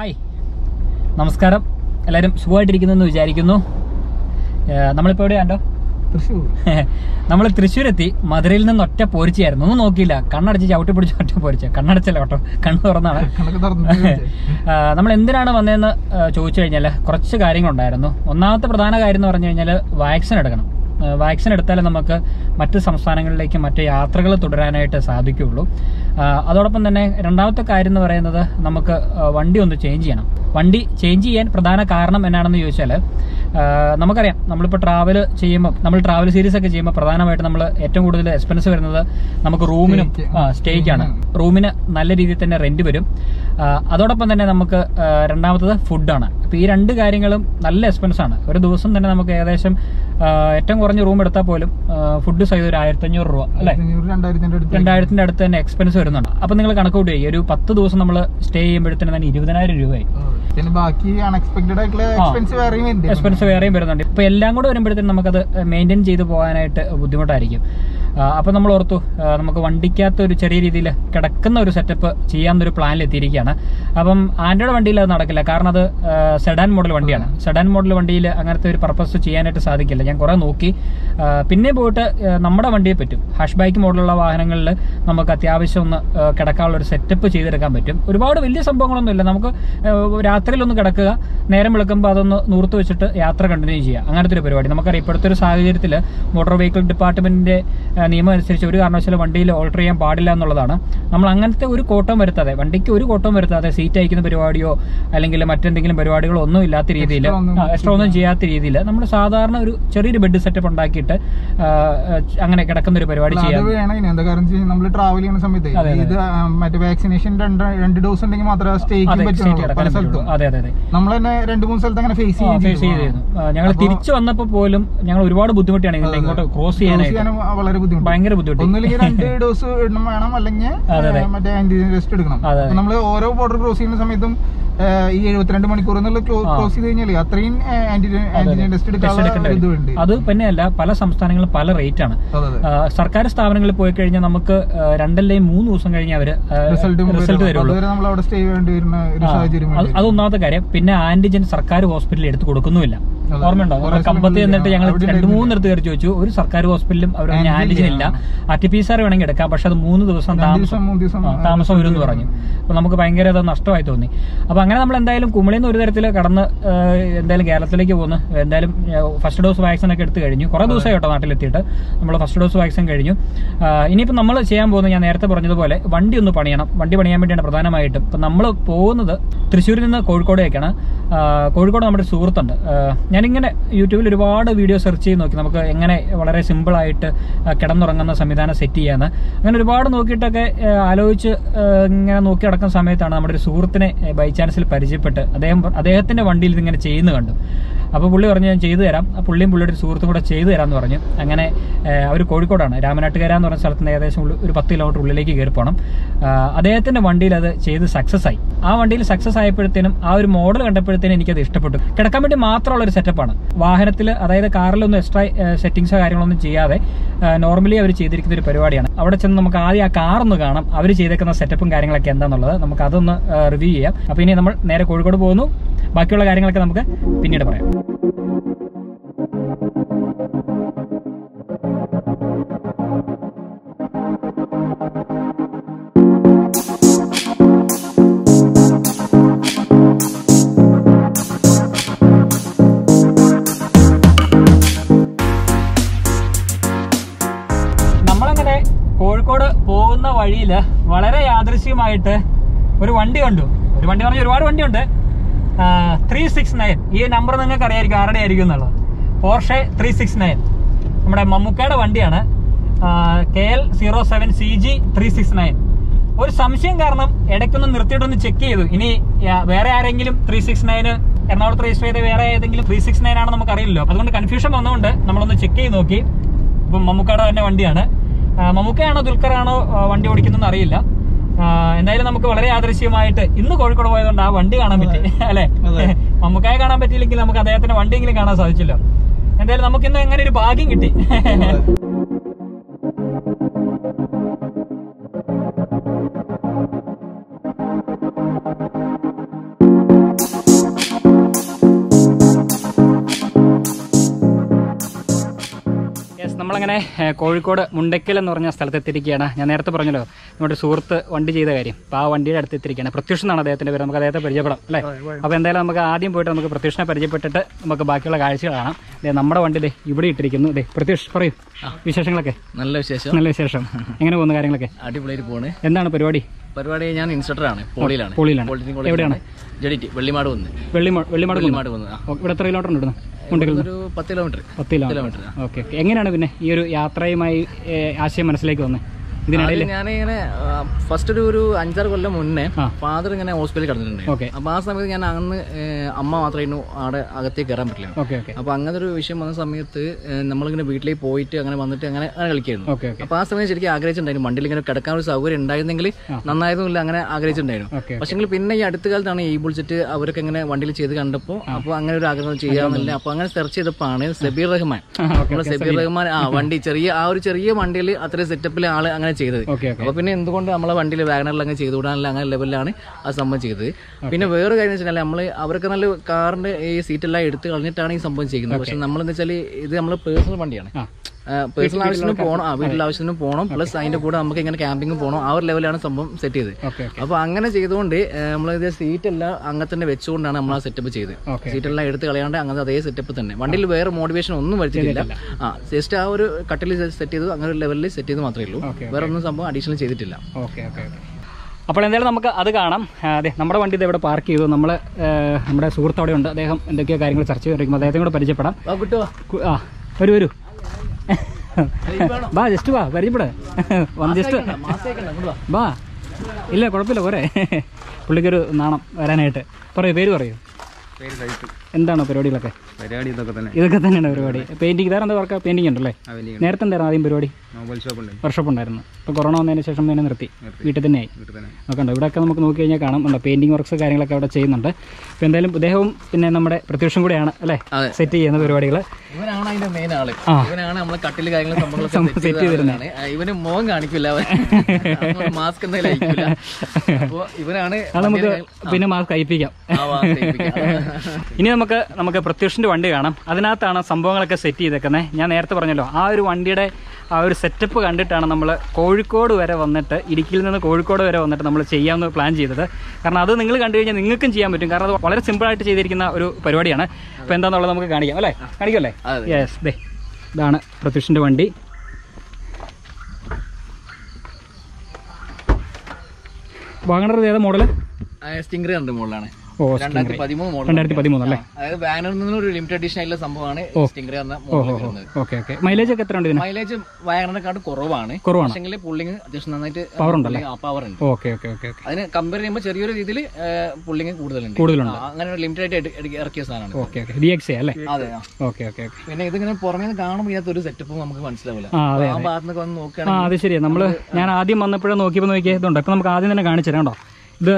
Hi. നമസ്കാരം. എല്ലാവരും സുഖമായിട്ടിരിക്കുന്നു എന്ന് വിചാരിക്കുന്നു നമ്മളിപ്പോൾ എവിടെയാണ്ടോ? തൃശ്ശൂർ. നമ്മൾ തൃശ്ശൂരെത്തി. മധുരയിൽ നിന്ന് ഒറ്റ പോരിച്ചായിരുന്നു ഒന്നും നോക്കിയില്ല. കണ്ണടച്ച് ചവിട്ടി പിടിച്ച് ഒറ്റ പോരിച്ച. കണ്ണടച്ചല്ല കേട്ടോ. കണ്ണ് തുറന്നാണ്. നമ്മൾ എന്തിനാണ് വന്നതെന്ന് ചോദിച്ചു കഴിഞ്ഞാൽ കുറച്ച് കാര്യങ്ങളുണ്ടായിരുന്നു. ഒന്നാമത്തെ പ്രധാന കാര്യം എന്ന് പറഞ്ഞു കഴിഞ്ഞാൽ വാക്സിൻ എടുക്കണം. വാക്സിൻ എടുത്താലേ നമുക്ക് മറ്റ് സംസ്ഥാനങ്ങളിലേക്ക് മറ്റ് യാത്രകൾ തുടരാനായിട്ട് സാധിക്കുകയുള്ളൂ. അതോടൊപ്പം തന്നെ രണ്ടാമത്തെ കാര്യം എന്ന് പറയുന്നത് നമുക്ക് വണ്ടി ഒന്ന് ചേഞ്ച് ചെയ്യണം. വണ്ടി ചേഞ്ച് ചെയ്യാൻ പ്രധാന കാരണം എന്നാണെന്ന് ചോദിച്ചാൽ നമുക്കറിയാം നമ്മളിപ്പോൾ ട്രാവൽ ചെയ്യുമ്പോൾ നമ്മൾ ട്രാവൽ സീരീസ് ഒക്കെ ചെയ്യുമ്പോൾ പ്രധാനമായിട്ട് നമ്മൾ ഏറ്റവും കൂടുതൽ എക്സ്പെൻസ് വരുന്നത് നമുക്ക് റൂമിനും സ്റ്റേയ്ക്കാണ് സ്റ്റേക്കാണ് റൂമിന് നല്ല രീതിയിൽ തന്നെ റെന്റ് വരും. അതോടൊപ്പം തന്നെ നമുക്ക് രണ്ടാമത്തത് ഫുഡാണ്. അപ്പം ഈ രണ്ട് കാര്യങ്ങളും നല്ല എക്സ്പെൻസ് ആണ്. ഒരു ദിവസം തന്നെ നമുക്ക് ഏകദേശം ഏറ്റവും കുറഞ്ഞ റൂം എടുത്താൽ പോലും ഫുഡ് സൈസ് ഒരു ആയിരത്തി അഞ്ഞൂറ് രൂപ അല്ലെ? രണ്ടായിരത്തിന്റെ അടുത്ത്. തന്നെ എക്സ്പെൻസ് വരുന്നുണ്ട്. അപ്പം നിങ്ങൾ കണക്ക് ചെയ്യും ഒരു പത്ത് ദിവസം നമ്മൾ സ്റ്റേ ചെയ്യുമ്പോഴത്തേന് തന്നെ ഇരുപതിനായിരം രൂപയായി. പിന്നെ ബാക്കി അൺഎക്സ്പെക്ടഡ് ആയിട്ടുള്ള എക്സ്പെൻസ് വേറെയും എക്സ്പെൻസ് വേറെയും വരുന്നുണ്ട്. ഇപ്പൊ എല്ലാം കൂടെ വരുമ്പോഴത്തേനും നമുക്കത് മെയിന്റെയിൻ ചെയ്ത് പോകാനായിട്ട് ബുദ്ധിമുട്ടായിരിക്കും. ആ, അപ്പൊ നമ്മൾ ഓർത്തു നമുക്ക് വണ്ടിക്കകത്ത് ഒരു ചെറിയ രീതിയിൽ കിടക്കുന്ന ഒരു സെറ്റപ്പ് ചെയ്യാമെന്നൊരു പ്ലാനിൽ എത്തിയിരിക്കുകയാണ്. അപ്പം ആൻഡ്രോയിഡ് വണ്ടിയിൽ അത് നടക്കില്ല. കാരണം അത് സെഡാൻ മോഡൽ വണ്ടിയാണ്. സെഡാൻ മോഡൽ വണ്ടിയിൽ അങ്ങനത്തെ ഒരു പർപ്പസ് ചെയ്യാനായിട്ട് സാധിക്കില്ല. ഞാൻ കുറേ നോക്കി. പിന്നെ പോയിട്ട് നമ്മുടെ വണ്ടിയെ പറ്റും. ഹാഷ് ബാക്ക് മോഡലുള്ള വാഹനങ്ങളിൽ നമുക്ക് അത്യാവശ്യം ഒന്ന് കിടക്കാനുള്ള ഒരു സെറ്റപ്പ് ചെയ്തെടുക്കാൻ പറ്റും. ഒരുപാട് വലിയ സംഭവങ്ങളൊന്നുമില്ല നമുക്ക് ആ, രാത്രിയിലൊന്ന് കിടക്കുക നേരം വിളക്കുമ്പോൾ അതൊന്ന് നൂർത്ത് വെച്ചിട്ട് യാത്ര കണ്ടിന്യൂ ചെയ്യുക. അങ്ങനത്തെ ഒരു പരിപാടി. നമുക്കറിയാം ഇപ്പോഴത്തെ ഒരു സാഹചര്യത്തിൽ മോട്ടോർ വെഹിക്കിൾ ഡിപ്പാർട്ട്മെന്റിന്റെ നിയമം അനുസരിച്ച് ഒരു കാരണവശാലും വണ്ടിയിൽ ഓൾട്ടർ ചെയ്യാൻ പാടില്ല എന്നുള്ളതാണ്. നമ്മൾ അങ്ങനത്തെ ഒരു കോട്ടം വരുത്താതെ വണ്ടിക്ക് ഒരു കോട്ടം വരുത്താതെ സീറ്റ് അയക്കുന്ന പരിപാടിയോ അല്ലെങ്കിൽ മറ്റെന്തെങ്കിലും പരിപാടികളോ ഒന്നും ഇല്ലാത്ത രീതിയിൽ എക്സ്ട്രാ ഒന്നും ചെയ്യാത്ത രീതിയിൽ നമ്മൾ സാധാരണ ഒരു ചെറിയൊരു ബെഡ് സെറ്റപ്പ് ഉണ്ടാക്കിയിട്ട് അങ്ങനെ കിടക്കുന്ന ഒരു പരിപാടി ചെയ്യാം നമ്മൾ ട്രാവൽ ചെയ്യുന്ന സമയത്ത്. ഇത് മറ്റേ വാക്സിനേഷൻ രണ്ട് രണ്ട് ഡോസ് ഉണ്ടെങ്കിൽ മാത്രമേ സ്റ്റേ പറ്റുള്ളൂ. പല സ്ഥലത്തും. അതെ അതെ അതെ. നമ്മൾ തന്നെ രണ്ട് മൂന്ന് സ്ഥലത്ത് അങ്ങനെ ഫേസ് ഫേസ് ചെയ്തിരുന്നു ഞങ്ങൾ തിരിച്ചു വന്നപ്പോൾ പോലും ഞങ്ങൾ ഒരുപാട് ബുദ്ധിമുട്ടിയാണ് ഇങ്ങോട്ട് ക്രോസ് ചെയ്യാനായിട്ട്. വളരെ ബുദ്ധിമുട്ട്. ഭയങ്കര ബുദ്ധിമുട്ട്. ഒന്നുമില്ലെങ്കിൽ രണ്ട് ഡോസ് ഇടണം വേണം അല്ലെങ്കിൽ മറ്റേ ആന്റിജൻ ടെസ്റ്റ് എടുക്കണം. നമ്മൾ ഓരോ ബോർഡർ ക്രോസ് ചെയ്യുന്ന സമയത്തും ഈ എഴുപത്തിരണ്ട് മണിക്കൂർ എന്നുള്ള ക്രോസ് ചെയ്ത് കഴിഞ്ഞാൽ അത്രയും ആന്റിജൻ ആന്റിജൻ ടെസ്റ്റ് എടുക്കാനുള്ള അത് തന്നെയല്ല പല സംസ്ഥാനങ്ങളും പല റേറ്റ് ആണ്. സർക്കാർ സ്ഥാപനങ്ങളിൽ പോയി കഴിഞ്ഞാൽ നമുക്ക് രണ്ടല്ലേ രണ്ടല്ലെങ്കിൽ മൂന്ന് ദിവസം കഴിഞ്ഞ് അവർ റിസൾട്ട് തരുള്ളൂ അത് ഒന്നാമത്തെ കാര്യം. പിന്നെ ആന്റിജൻ സർക്കാർ ഹോസ്പിറ്റലിൽ എടുത്തു കൊടുക്കുന്നുമില്ല. ഓർമ്മയുണ്ടോ? കുറേ നമ്മൾ കമ്പത്ത് ചെന്നിട്ട് ഞങ്ങൾ രണ്ട് മൂന്നിടത്ത് കയറി ചോദിച്ചു ഒരു സർക്കാർ ഹോസ്പിറ്റലും അവർ ആന്റിജൻ ഇല്ല. ആർ ടി പി സാർ വേണമെങ്കിൽ എടുക്കാം പക്ഷെ അത് മൂന്ന് ദിവസം താമസം താമസം വരും എന്ന് പറഞ്ഞു. അപ്പൊ നമുക്ക് ഭയങ്കര അത് നഷ്ടമായി തോന്നി. അപ്പൊ അങ്ങനെ നമ്മൾ എന്തായാലും കുമളിന്ന് ഒരു തരത്തിൽ കടന്ന് എന്തായാലും കേരളത്തിലേക്ക് പോകുന്നു എന്തായാലും ഫസ്റ്റ് ഡോസ് വാക്സിൻ ഒക്കെ എടുത്തു കഴിഞ്ഞു. കുറെ ദിവസമായി കേട്ടോ നാട്ടിലെത്തിയിട്ട്. നമ്മൾ ഫസ്റ്റ് ഡോസ് വാക്സിൻ കഴിഞ്ഞു. ഇനിയിപ്പോൾ നമ്മൾ ചെയ്യാൻ പോകുന്നത് ഞാൻ നേരത്തെ പറഞ്ഞതുപോലെ വണ്ടി ഒന്ന് പണിയണം. വണ്ടി പണിയാൻ വേണ്ടിയാണ് പ്രധാനമായിട്ടും. ഇപ്പം നമ്മൾ പോകുന്നത് തൃശ്ശൂരിൽ നിന്ന് കോഴിക്കോടേക്കാണ്. കോഴിക്കോട് നമ്മുടെ സുഹൃത്തുണ്ട്. ആ, ഞാനിങ്ങനെ യൂട്യൂബിൽ ഒരുപാട് വീഡിയോ സെർച്ച് ചെയ്ത് നോക്കി. നമുക്ക് എങ്ങനെ വളരെ സിമ്പിളായിട്ട് കിടന്നുറങ്ങുന്ന സംവിധാനം സെറ്റ് ചെയ്യാന്ന്. അങ്ങനെ ഒരുപാട് നോക്കിയിട്ടൊക്കെ ആലോചിച്ച് ഇങ്ങനെ നോക്കി നടക്കുന്ന സമയത്താണ് നമ്മുടെ ഒരു സുഹൃത്തിനെ ബൈ ചാൻസിൽ പരിചയപ്പെട്ട് അദ്ദേഹം അദ്ദേഹത്തിന്റെ വണ്ടിയിൽ ഇതിങ്ങനെ ചെയ്യുന്നു കണ്ടു. അപ്പോൾ പുള്ളി പറഞ്ഞു ഞാൻ ചെയ്തു തരാം. ആ പുള്ളിയും പുള്ളിയുടെ ഒരു സുഹൃത്തും കൂടെ ചെയ്തു തരാമെന്ന് പറഞ്ഞു. അങ്ങനെ അവർ കോഴിക്കോടാണ്. രാമനാട്ടുകര എന്ന് പറഞ്ഞ സ്ഥലത്ത് നിന്ന് ഏകദേശം ഒരു പത്ത് കിലോമീറ്റർ ഉള്ളിലേക്ക് കയറി പോകണം അദ്ദേഹത്തിന്റെ വണ്ടിയിൽ അത് ചെയ്ത് സക്സസ് ആയി. ആ വണ്ടിയിൽ സക്സസ് ആയപ്പോഴത്തേനും ആ ഒരു മോഡൽ കണ്ടപ്പോഴത്തേനും എനിക്കത് ഇഷ്ടപ്പെട്ടു. കിടക്കാൻ വേണ്ടി മാത്രമുള്ള ഒരു സെറ്റപ്പാണ് വാഹനത്തിൽ അതായത് കാറിലൊന്നും എക്സ്ട്രാ സെറ്റിങ്സോ കാര്യങ്ങളൊന്നും ചെയ്യാതെ നോർമലി അവർ ചെയ്തിരിക്കുന്ന ഒരു പരിപാടിയാണ്. അവിടെ ചെന്ന് നമുക്ക് ആദ്യം ആ കാർ ഒന്ന് കാണാം. അവർ ചെയ്തേക്കുന്ന സെറ്റപ്പും കാര്യങ്ങളൊക്കെ എന്താണെന്നുള്ളത് നമുക്ക് അതൊന്ന് റിവ്യൂ ചെയ്യാം. അപ്പോൾ ഇനി നമ്മൾ നേരെ കോഴിക്കോട് പോകുന്നു. ബാക്കിയുള്ള കാര്യങ്ങളൊക്കെ നമുക്ക് പിന്നീട് പറയാം. കോഴിക്കോട് പോകുന്ന വഴിയിൽ വളരെ യാദൃശ്യമായിട്ട് ഒരു വണ്ടി കണ്ടു. ഒരു വണ്ടി പറഞ്ഞ ഒരുപാട് വണ്ടിയുണ്ട്. ത്രീ സിക്സ് നയൻ ഈ നമ്പർ നിങ്ങൾക്ക് അറിയായിരിക്കും ആരുടെ ആയിരിക്കും എന്നുള്ളത്. പോർഷെ ത്രീ സിക്സ് നയൻ നമ്മുടെ മമ്മൂക്കയുടെ വണ്ടിയാണ്. K L zero seven C G three six nine ഒരു സംശയം കാരണം ഇടയ്ക്കൊന്ന് നിർത്തിയിട്ടൊന്ന് ചെക്ക് ചെയ്തു. ഇനി വേറെ ആരെങ്കിലും ത്രീ സിക്സ് നയന് എറണാകുളത്ത് രജിസ്റ്റർ ചെയ്ത വേറെ ഏതെങ്കിലും ത്രീ സിക്സ് നയൻ ആണെന്ന് നമുക്ക് അറിയില്ലല്ലോ അതുകൊണ്ട് കൺഫ്യൂഷൻ വന്നതുകൊണ്ട് നമ്മളൊന്ന് ചെക്ക് ചെയ്ത് നോക്കി. ഇപ്പം മമ്മൂക്കയുടെ തന്നെ വണ്ടിയാണ്. മമ്മൂക്കയാണോ ദുൽഖറാണോ വണ്ടി ഓടിക്കുന്നതെന്ന് അറിയില്ല. എന്തായാലും നമുക്ക് വളരെ ആദർശീയമായിട്ട് ഇന്ന് കോഴിക്കോട് പോയതുകൊണ്ട് ആ വണ്ടി കാണാൻ പറ്റി അല്ലെ? മമ്മൂക്കായ കാണാൻ പറ്റിയില്ലെങ്കിൽ നമുക്ക് അദ്ദേഹത്തിന്റെ വണ്ടിയെങ്കിലും കാണാൻ സാധിച്ചില്ല. എന്തായാലും നമുക്ക് ഇന്ന് അങ്ങനെ ഒരു ഭാഗ്യം കിട്ടി. നമ്മളങ്ങനെ കോഴിക്കോട് മുണ്ടയ്ക്കൽ എന്ന് പറഞ്ഞ സ്ഥലത്ത് എത്തിയിരിക്കുകയാണ് ഞാൻ നേരത്തെ പറഞ്ഞല്ലോ നമ്മുടെ സുഹൃത്ത് വണ്ടി ചെയ്ത കാര്യം. അപ്പോൾ ആ വണ്ടിയുടെ അടുത്ത് എത്തിയിരിക്കുകയാണ് പ്രത്യുഷ് എന്നാണ് അദ്ദേഹത്തിന്റെ പേര്. നമുക്ക് അദ്ദേഹത്തെ പരിചയപ്പെടാം അല്ലേ? അപ്പോൾ എന്തായാലും നമുക്ക് ആദ്യം പോയിട്ട് നമുക്ക് പ്രത്യുഷിനെ പരിചയപ്പെട്ടിട്ട് നമുക്ക് ബാക്കിയുള്ള കാഴ്ചകൾ കാണാം. ദേ നമ്മുടെ വണ്ടി ദേ ഇവിടെ ഇട്ടിരിക്കുന്നു. ദേ പ്രത്യുഷ് പറയൂ. വിശേഷങ്ങളൊക്കെ? നല്ല വിശേഷം. നല്ല വിശേഷം. എങ്ങനെ പോകുന്ന കാര്യങ്ങളൊക്കെ? അടിപൊളിയായിട്ട് പോകുന്നത് എന്താണ് പരിപാടി? പരിപാടി ഞാൻ ഇൻസ്ട്രക്ടറാണ് പോളിയിലാണ്. പോളിയിലാണ്. എവിടെയാണ്? വെള്ളിമാട് വന്ന് വെള്ളിമാട് വെള്ളിമാട് വെള്ളിമാട് വന്ന് ആ. ഓ, ഇവിടെ എത്ര കിലോമീറ്റർ ഉണ്ട് ഒരു പത്ത് കിലോമീറ്റർ പത്ത് കിലോമീറ്റർ ഓക്കെ എങ്ങനെയാണ് പിന്നെ ഈ ഒരു യാത്രയുമായി ആശയം മനസ്സിലേക്ക് വന്നത് ഞാൻ ഇങ്ങനെ ഫസ്റ്റ് ഒരു ഒരു അഞ്ചാറ് കൊല്ലം മുന്നേ. ഫാദർ ഇങ്ങനെ ഹോസ്പിറ്റലിൽ കിടന്നിട്ടുണ്ട് അപ്പൊ ആ സമയത്ത് ഞാൻ അന്ന് അമ്മ മാത്രമായിരുന്നു അവിടെ അകത്തേക്ക് കയറാൻ പറ്റില്ല അപ്പൊ അങ്ങനത്തെ ഒരു വിഷയം വന്ന സമയത്ത് നമ്മളിങ്ങനെ വീട്ടിലേക്ക് പോയിട്ട് അങ്ങനെ വന്നിട്ട് അങ്ങനെ അങ്ങനെ കളിക്കായിരുന്നു. അപ്പൊ ആ സമയത്ത് ശരിക്കും ആഗ്രഹിച്ചിട്ടുണ്ടായിരുന്നു. വണ്ടിയിൽ ഇങ്ങനെ കിടക്കാൻ ഒരു സൗകര്യം ഉണ്ടായിരുന്നെങ്കിൽ നന്നായതുമില്ല അങ്ങനെ ആഗ്രഹിച്ചിട്ടുണ്ടായിരുന്നു. പക്ഷെങ്കിൽ പിന്നെ ഈ അടുത്ത കാലത്താണ് ഈ ബുൾസെറ്റ് അവരൊക്കെ ഇങ്ങനെ വണ്ടിയിൽ ചെയ്ത് കണ്ടപ്പോൾ അപ്പോൾ അങ്ങനെ ഒരു ആഗ്രഹം ചെയ്യാമെന്നില്ല. അപ്പോൾ അങ്ങനെ സെർച്ച് ചെയ്തപ്പോഴാണ് സബീർ റഹ്മാൻ. നമ്മുടെ സബീർ റഹ്മാൻ ആ വണ്ടി ചെറിയ ആ ഒരു ചെറിയ വണ്ടിയിൽ അത്രയും സെറ്റപ്പിൽ ആൾ അങ്ങനെ ചെയ്തത്. അപ്പൊ പിന്നെ എന്തുകൊണ്ട് നമ്മളെ വണ്ടിയിൽ വാഗണറിൽ അങ്ങ് ചെയ്തു വിടാനുള്ള അങ്ങനെ ലെവലിലാണ് ആ സംഭവം ചെയ്തത്. പിന്നെ വേറെ കാര്യം വെച്ചാൽ നമ്മൾ അവർക്ക് നല്ല കാറിന്റെ ഈ സീറ്റെല്ലാം എടുത്ത് കളഞ്ഞിട്ടാണ് ഈ സംഭവം ചെയ്യുന്നത്. പക്ഷെ നമ്മളെന്ന് വെച്ചാൽ ഇത് നമ്മൾ പേഴ്സണൽ വണ്ടിയാണ്. പേഴ്സണൽ ആവശ്യത്തിന് പോകണം ആ വീട്ടിലെ ആവശ്യത്തിന് പോകണം പ്ലസ് അതിന്റെ കൂടെ നമുക്ക് ഇങ്ങനെ ക്യാമ്പിംഗ് പോകണം ആ ഒരു ലെവലാണ് സംഭവം സെറ്റ് ചെയ്ത് ഓക്കെ ഓക്കെ. അപ്പൊ അങ്ങനെ ചെയ്തുകൊണ്ട് നമ്മൾ ഇത് സീറ്റ് എല്ലാം അങ്ങനെ വെച്ചുകൊണ്ടാണ് നമ്മൾ ആ സെറ്റപ്പ് ചെയ്ത് സീറ്റെല്ലാം സീറ്റ് എല്ലാം എടുത്ത് കളയാണ്ട് അങ്ങനത്തെ അതേ സെറ്റപ്പ് തന്നെ. വണ്ടിയിൽ വേറെ മോട്ടിവേഷൻ ഒന്നും വരുത്തിയിട്ടില്ല. ആ ജസ്റ്റ് ആ ഒരു കട്ടിൽ സെറ്റ് ചെയ്തു. അങ്ങനെ ഒരു ലെവലിൽ സെറ്റ് ചെയ്ത് മാത്രമേ ഉള്ളൂ. വേറെ ഒന്നും സംഭവം അഡീഷണൽ ചെയ്തിട്ടില്ല. Okay okay okay. അപ്പോൾ എന്തായാലും നമുക്ക് അത് കാണാം. അതെ നമ്മുടെ വണ്ടി ഇത് ഇവിടെ പാർക്ക് ചെയ്തു? നമ്മൾ നമ്മുടെ സുഹൃത്ത് അവിടെ ഉണ്ട് അദ്ദേഹം എന്തൊക്കെയോ കാര്യങ്ങൾ ചർച്ച ചെയ്തിരിക്കുമ്പോൾ അദ്ദേഹത്തെ കൂടെ പരിചയപ്പെടാം. ആ വരൂ വരൂ. ബാ ജസ്റ്റ് വാ പരിചയപ്പെട. വന്ന് ജസ്റ്റ് ബാ. ഇല്ല കുഴപ്പമില്ല പോരെ. പുള്ളിക്കൊരു നാണം വരാനായിട്ട്. പറയൂ പേര് പറയൂ. എന്താണ് പരിപാടികളൊക്കെ? പരിപാടി ഇതൊക്കെ തന്നെ. ഇതൊക്കെ തന്നെയാണ് പരിപാടി. പെയിന്റിംഗ് വേറെ എന്താ വർക്ക് പെയിന്റിംഗ് ഉണ്ടല്ലേ? നേരത്തെ എന്തായിരുന്നു ആദ്യം പരിപാടി? മൊബൈൽ ഷോപ്പ് ഉണ്ട്. വർഷോപ്പ് ഉണ്ടായിരുന്നു. ഇപ്പോൾ കൊറോണ വന്നതിന് ശേഷം തന്നെ നിർത്തി. വീട്ടിൽ തന്നെയായി. വീട്ടിൽ തന്നെ. നോക്കണ്ട ഇവിടെയൊക്കെ നമുക്ക് നോക്കി കഴിഞ്ഞാൽ കാണാം. ഉണ്ടോ പെയിന്റിംഗ് വർക്ക്സ് കാര്യങ്ങളൊക്കെ അവിടെ ചെയ്യുന്നുണ്ട്. അപ്പോൾ എന്തായാലും ഇദ്ദേഹവും പിന്നെ നമ്മുടെ പ്രത്യക്ഷം കൂടെയാണ് അല്ലേ? സെറ്റ് ചെയ്യുന്ന പരിപാടികൾ ഇവനാണ് അതിന്റെ മെയിൻ ആൾ. ഇവനാണ് നമ്മളെ കട്ടിൽ കാര്യങ്ങളും സംഭവം സംഭവങ്ങളൊക്കെ സെറ്റ് ചെയ്തിരുന്നതാണ് ഇവന് മോൻ കാണിക്കില്ല മാസ്ക് എന്തായാലും അയക്കില്ല അപ്പൊ ഇവനാണ് നമുക്ക് പിന്നെ മാസ്ക് അയപ്പിക്കാം. ഇനി നമുക്ക് നമുക്ക് പ്രത്യുഷിന്റെ വണ്ടി കാണാം. അതിനകത്താണ് സംഭവങ്ങളൊക്കെ സെറ്റ് ചെയ്തേക്കുന്നത് ഞാൻ നേരത്തെ പറഞ്ഞല്ലോ ആ ഒരു വണ്ടിയുടെ ആ ഒരു സെറ്റപ്പ് കണ്ടിട്ടാണ് നമ്മൾ കോഴിക്കോട് വരെ വന്നിട്ട് ഇടുക്കിയിൽ നിന്ന് കോഴിക്കോട് വരെ വന്നിട്ട് നമ്മൾ ചെയ്യാമെന്ന് പ്ലാൻ ചെയ്തത്. കാരണം അത് നിങ്ങൾ കണ്ടു കഴിഞ്ഞാൽ നിങ്ങൾക്കും ചെയ്യാൻ പറ്റും. കാരണം അത് വളരെ സിമ്പിളായിട്ട് ചെയ്തിരിക്കുന്ന ഒരു പരിപാടിയാണ്. അപ്പോൾ എന്താണെന്നുള്ളത് നമുക്ക് കാണിക്കാം അല്ലേ? കാണിക്കല്ലേ? യെസ് ദേ. ഇതാണ് പ്രത്യുഷിന്റെ വണ്ടി. വാഗണർ ഏതാ മോഡൽ സ്റ്റിംഗർ മോഡലാണ് രണ്ടായിരത്തി പതിമൂന്ന് മോഡൽ രണ്ടായിരത്തി പതിമൂന്ന് അല്ലേ? അതായത് വാഗനറിൽ നിന്ന് ഒരു ലിമിറ്റഡ് എഡിഷൻ ആയിട്ടുള്ള സംഭവമാണ് സ്റ്റിംഗർ എന്ന മോഡൽ വരുന്നത്. Okay okay. മൈലേജ് ഒക്കെ എത്ര ഉണ്ട് മൈലേജ് വാഗണറിനെക്കാട്ട് കുറവാണ്. കുറവാണ്. പുള്ളിങ് അത്യാവശ്യം നന്നായിട്ട് പവർ ഉണ്ടല്ലേ? പവർ ഉണ്ട്. Okay okay okay okay. അതിന് കമ്പയർ ചെയ്യുമ്പോൾ ചെറിയൊരു രീതിയിൽ പുള്ളിങ് കൂടുതലുണ്ട്. കൂടുതലുണ്ട്. അങ്ങനെ ഒരു ലിമിറ്റഡ് ആയിട്ട് ഇറക്കിയ സാധനമാണ്. Okay okay. ഡി എക്സ് അല്ലേ? അതെ. ഓക്കെ ഓക്കെ പിന്നെ ഇതിങ്ങനെ പുറമേ കാണുമ്പോൾ ഇതിനകത്ത് ഒരു സെറ്റപ്പും നമുക്ക് മനസ്സിലാവില്ല. ആ അതെ ആ ഭാഗത്ത് നിന്നൊക്കെ വന്ന് നോക്കുകയാണെങ്കിൽ അത് നമ്മൾ ഞാൻ ആദ്യം വന്നപ്പോഴേ നോക്കിയപ്പോൾ നോക്കിയതുണ്ട് അപ്പൊ നമുക്ക് ആദ്യം തന്നെ കാണിച്ചു തരാം കേട്ടോ. ഇത്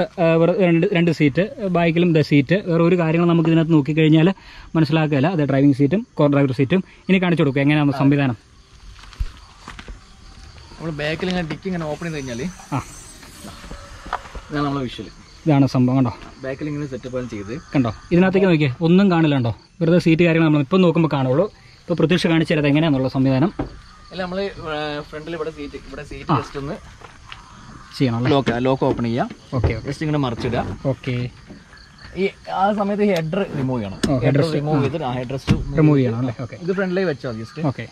രണ്ട് രണ്ട് സീറ്റ് ബൈക്കിലും ദ സീറ്റ് വേറെ ഒരു കാര്യങ്ങൾ നമുക്ക് ഇതിനകത്ത് നോക്കിക്കഴിഞ്ഞാൽ മനസ്സിലാക്കുകയില്ല. അത് ഡ്രൈവിംഗ് സീറ്റും കോ ഡ്രൈവർ സീറ്റും ഇനി കാണിച്ചു കൊടുക്കുക. എങ്ങനെയാണ് സംവിധാനം? നമ്മൾ ബാക്കിൽ ഇങ്ങനെ ഡിക്കി ഇങ്ങനെ ഓപ്പൺ ചെയ്ത് കഴിഞ്ഞാൽ ആ. ഇതാണ് നമ്മളെ വിഷ്വൽ ഇതാണ് സംഭവം. കണ്ടോ? ബാക്കിൽ ഇങ്ങനെ സെറ്റപ്പ് ചെയ്ത്. കണ്ടോ? ഇതിനകത്തേക്ക് നോക്കിയേ. ഒന്നും കാണില്ല കണ്ടോ? വെറുതെ സീറ്റ് കാര്യങ്ങൾ നമ്മൾ ഇപ്പം നോക്കുമ്പോൾ കാണുള്ളൂ. ഇപ്പോൾ പ്രത്യക്ഷ കാണിച്ചു തരാം. എങ്ങനെയാണെന്നുള്ള സംവിധാനം. അല്ല നമ്മൾ ഫ്രണ്ടിൽ ഇവിടെ സീറ്റ് ഇവിടെ സീറ്റ് ജസ്റ്റ് ഒന്ന് ചെയ്യണം ലോക്ക് ലോക്ക് ഓപ്പൺ ചെയ്യാം. ഓക്കെ ജസ്റ്റ് ഇങ്ങനെ മറിച്ചിടുക. ഓക്കെ ഈ ആ സമയത്ത് ഹെഡർ റിമൂവ് ചെയ്യണം. ഹെഡർ റിമൂവ് ചെയ്തിട്ട് ആ ഹെഡ് റെസ്റ്റ് റിമൂവ് ചെയ്യണം അല്ലേ? ഓക്കെ ഇത് ഫ്രണ്ടിലേക്ക് വെച്ചോ ജസ്റ്റ് ഓക്കെ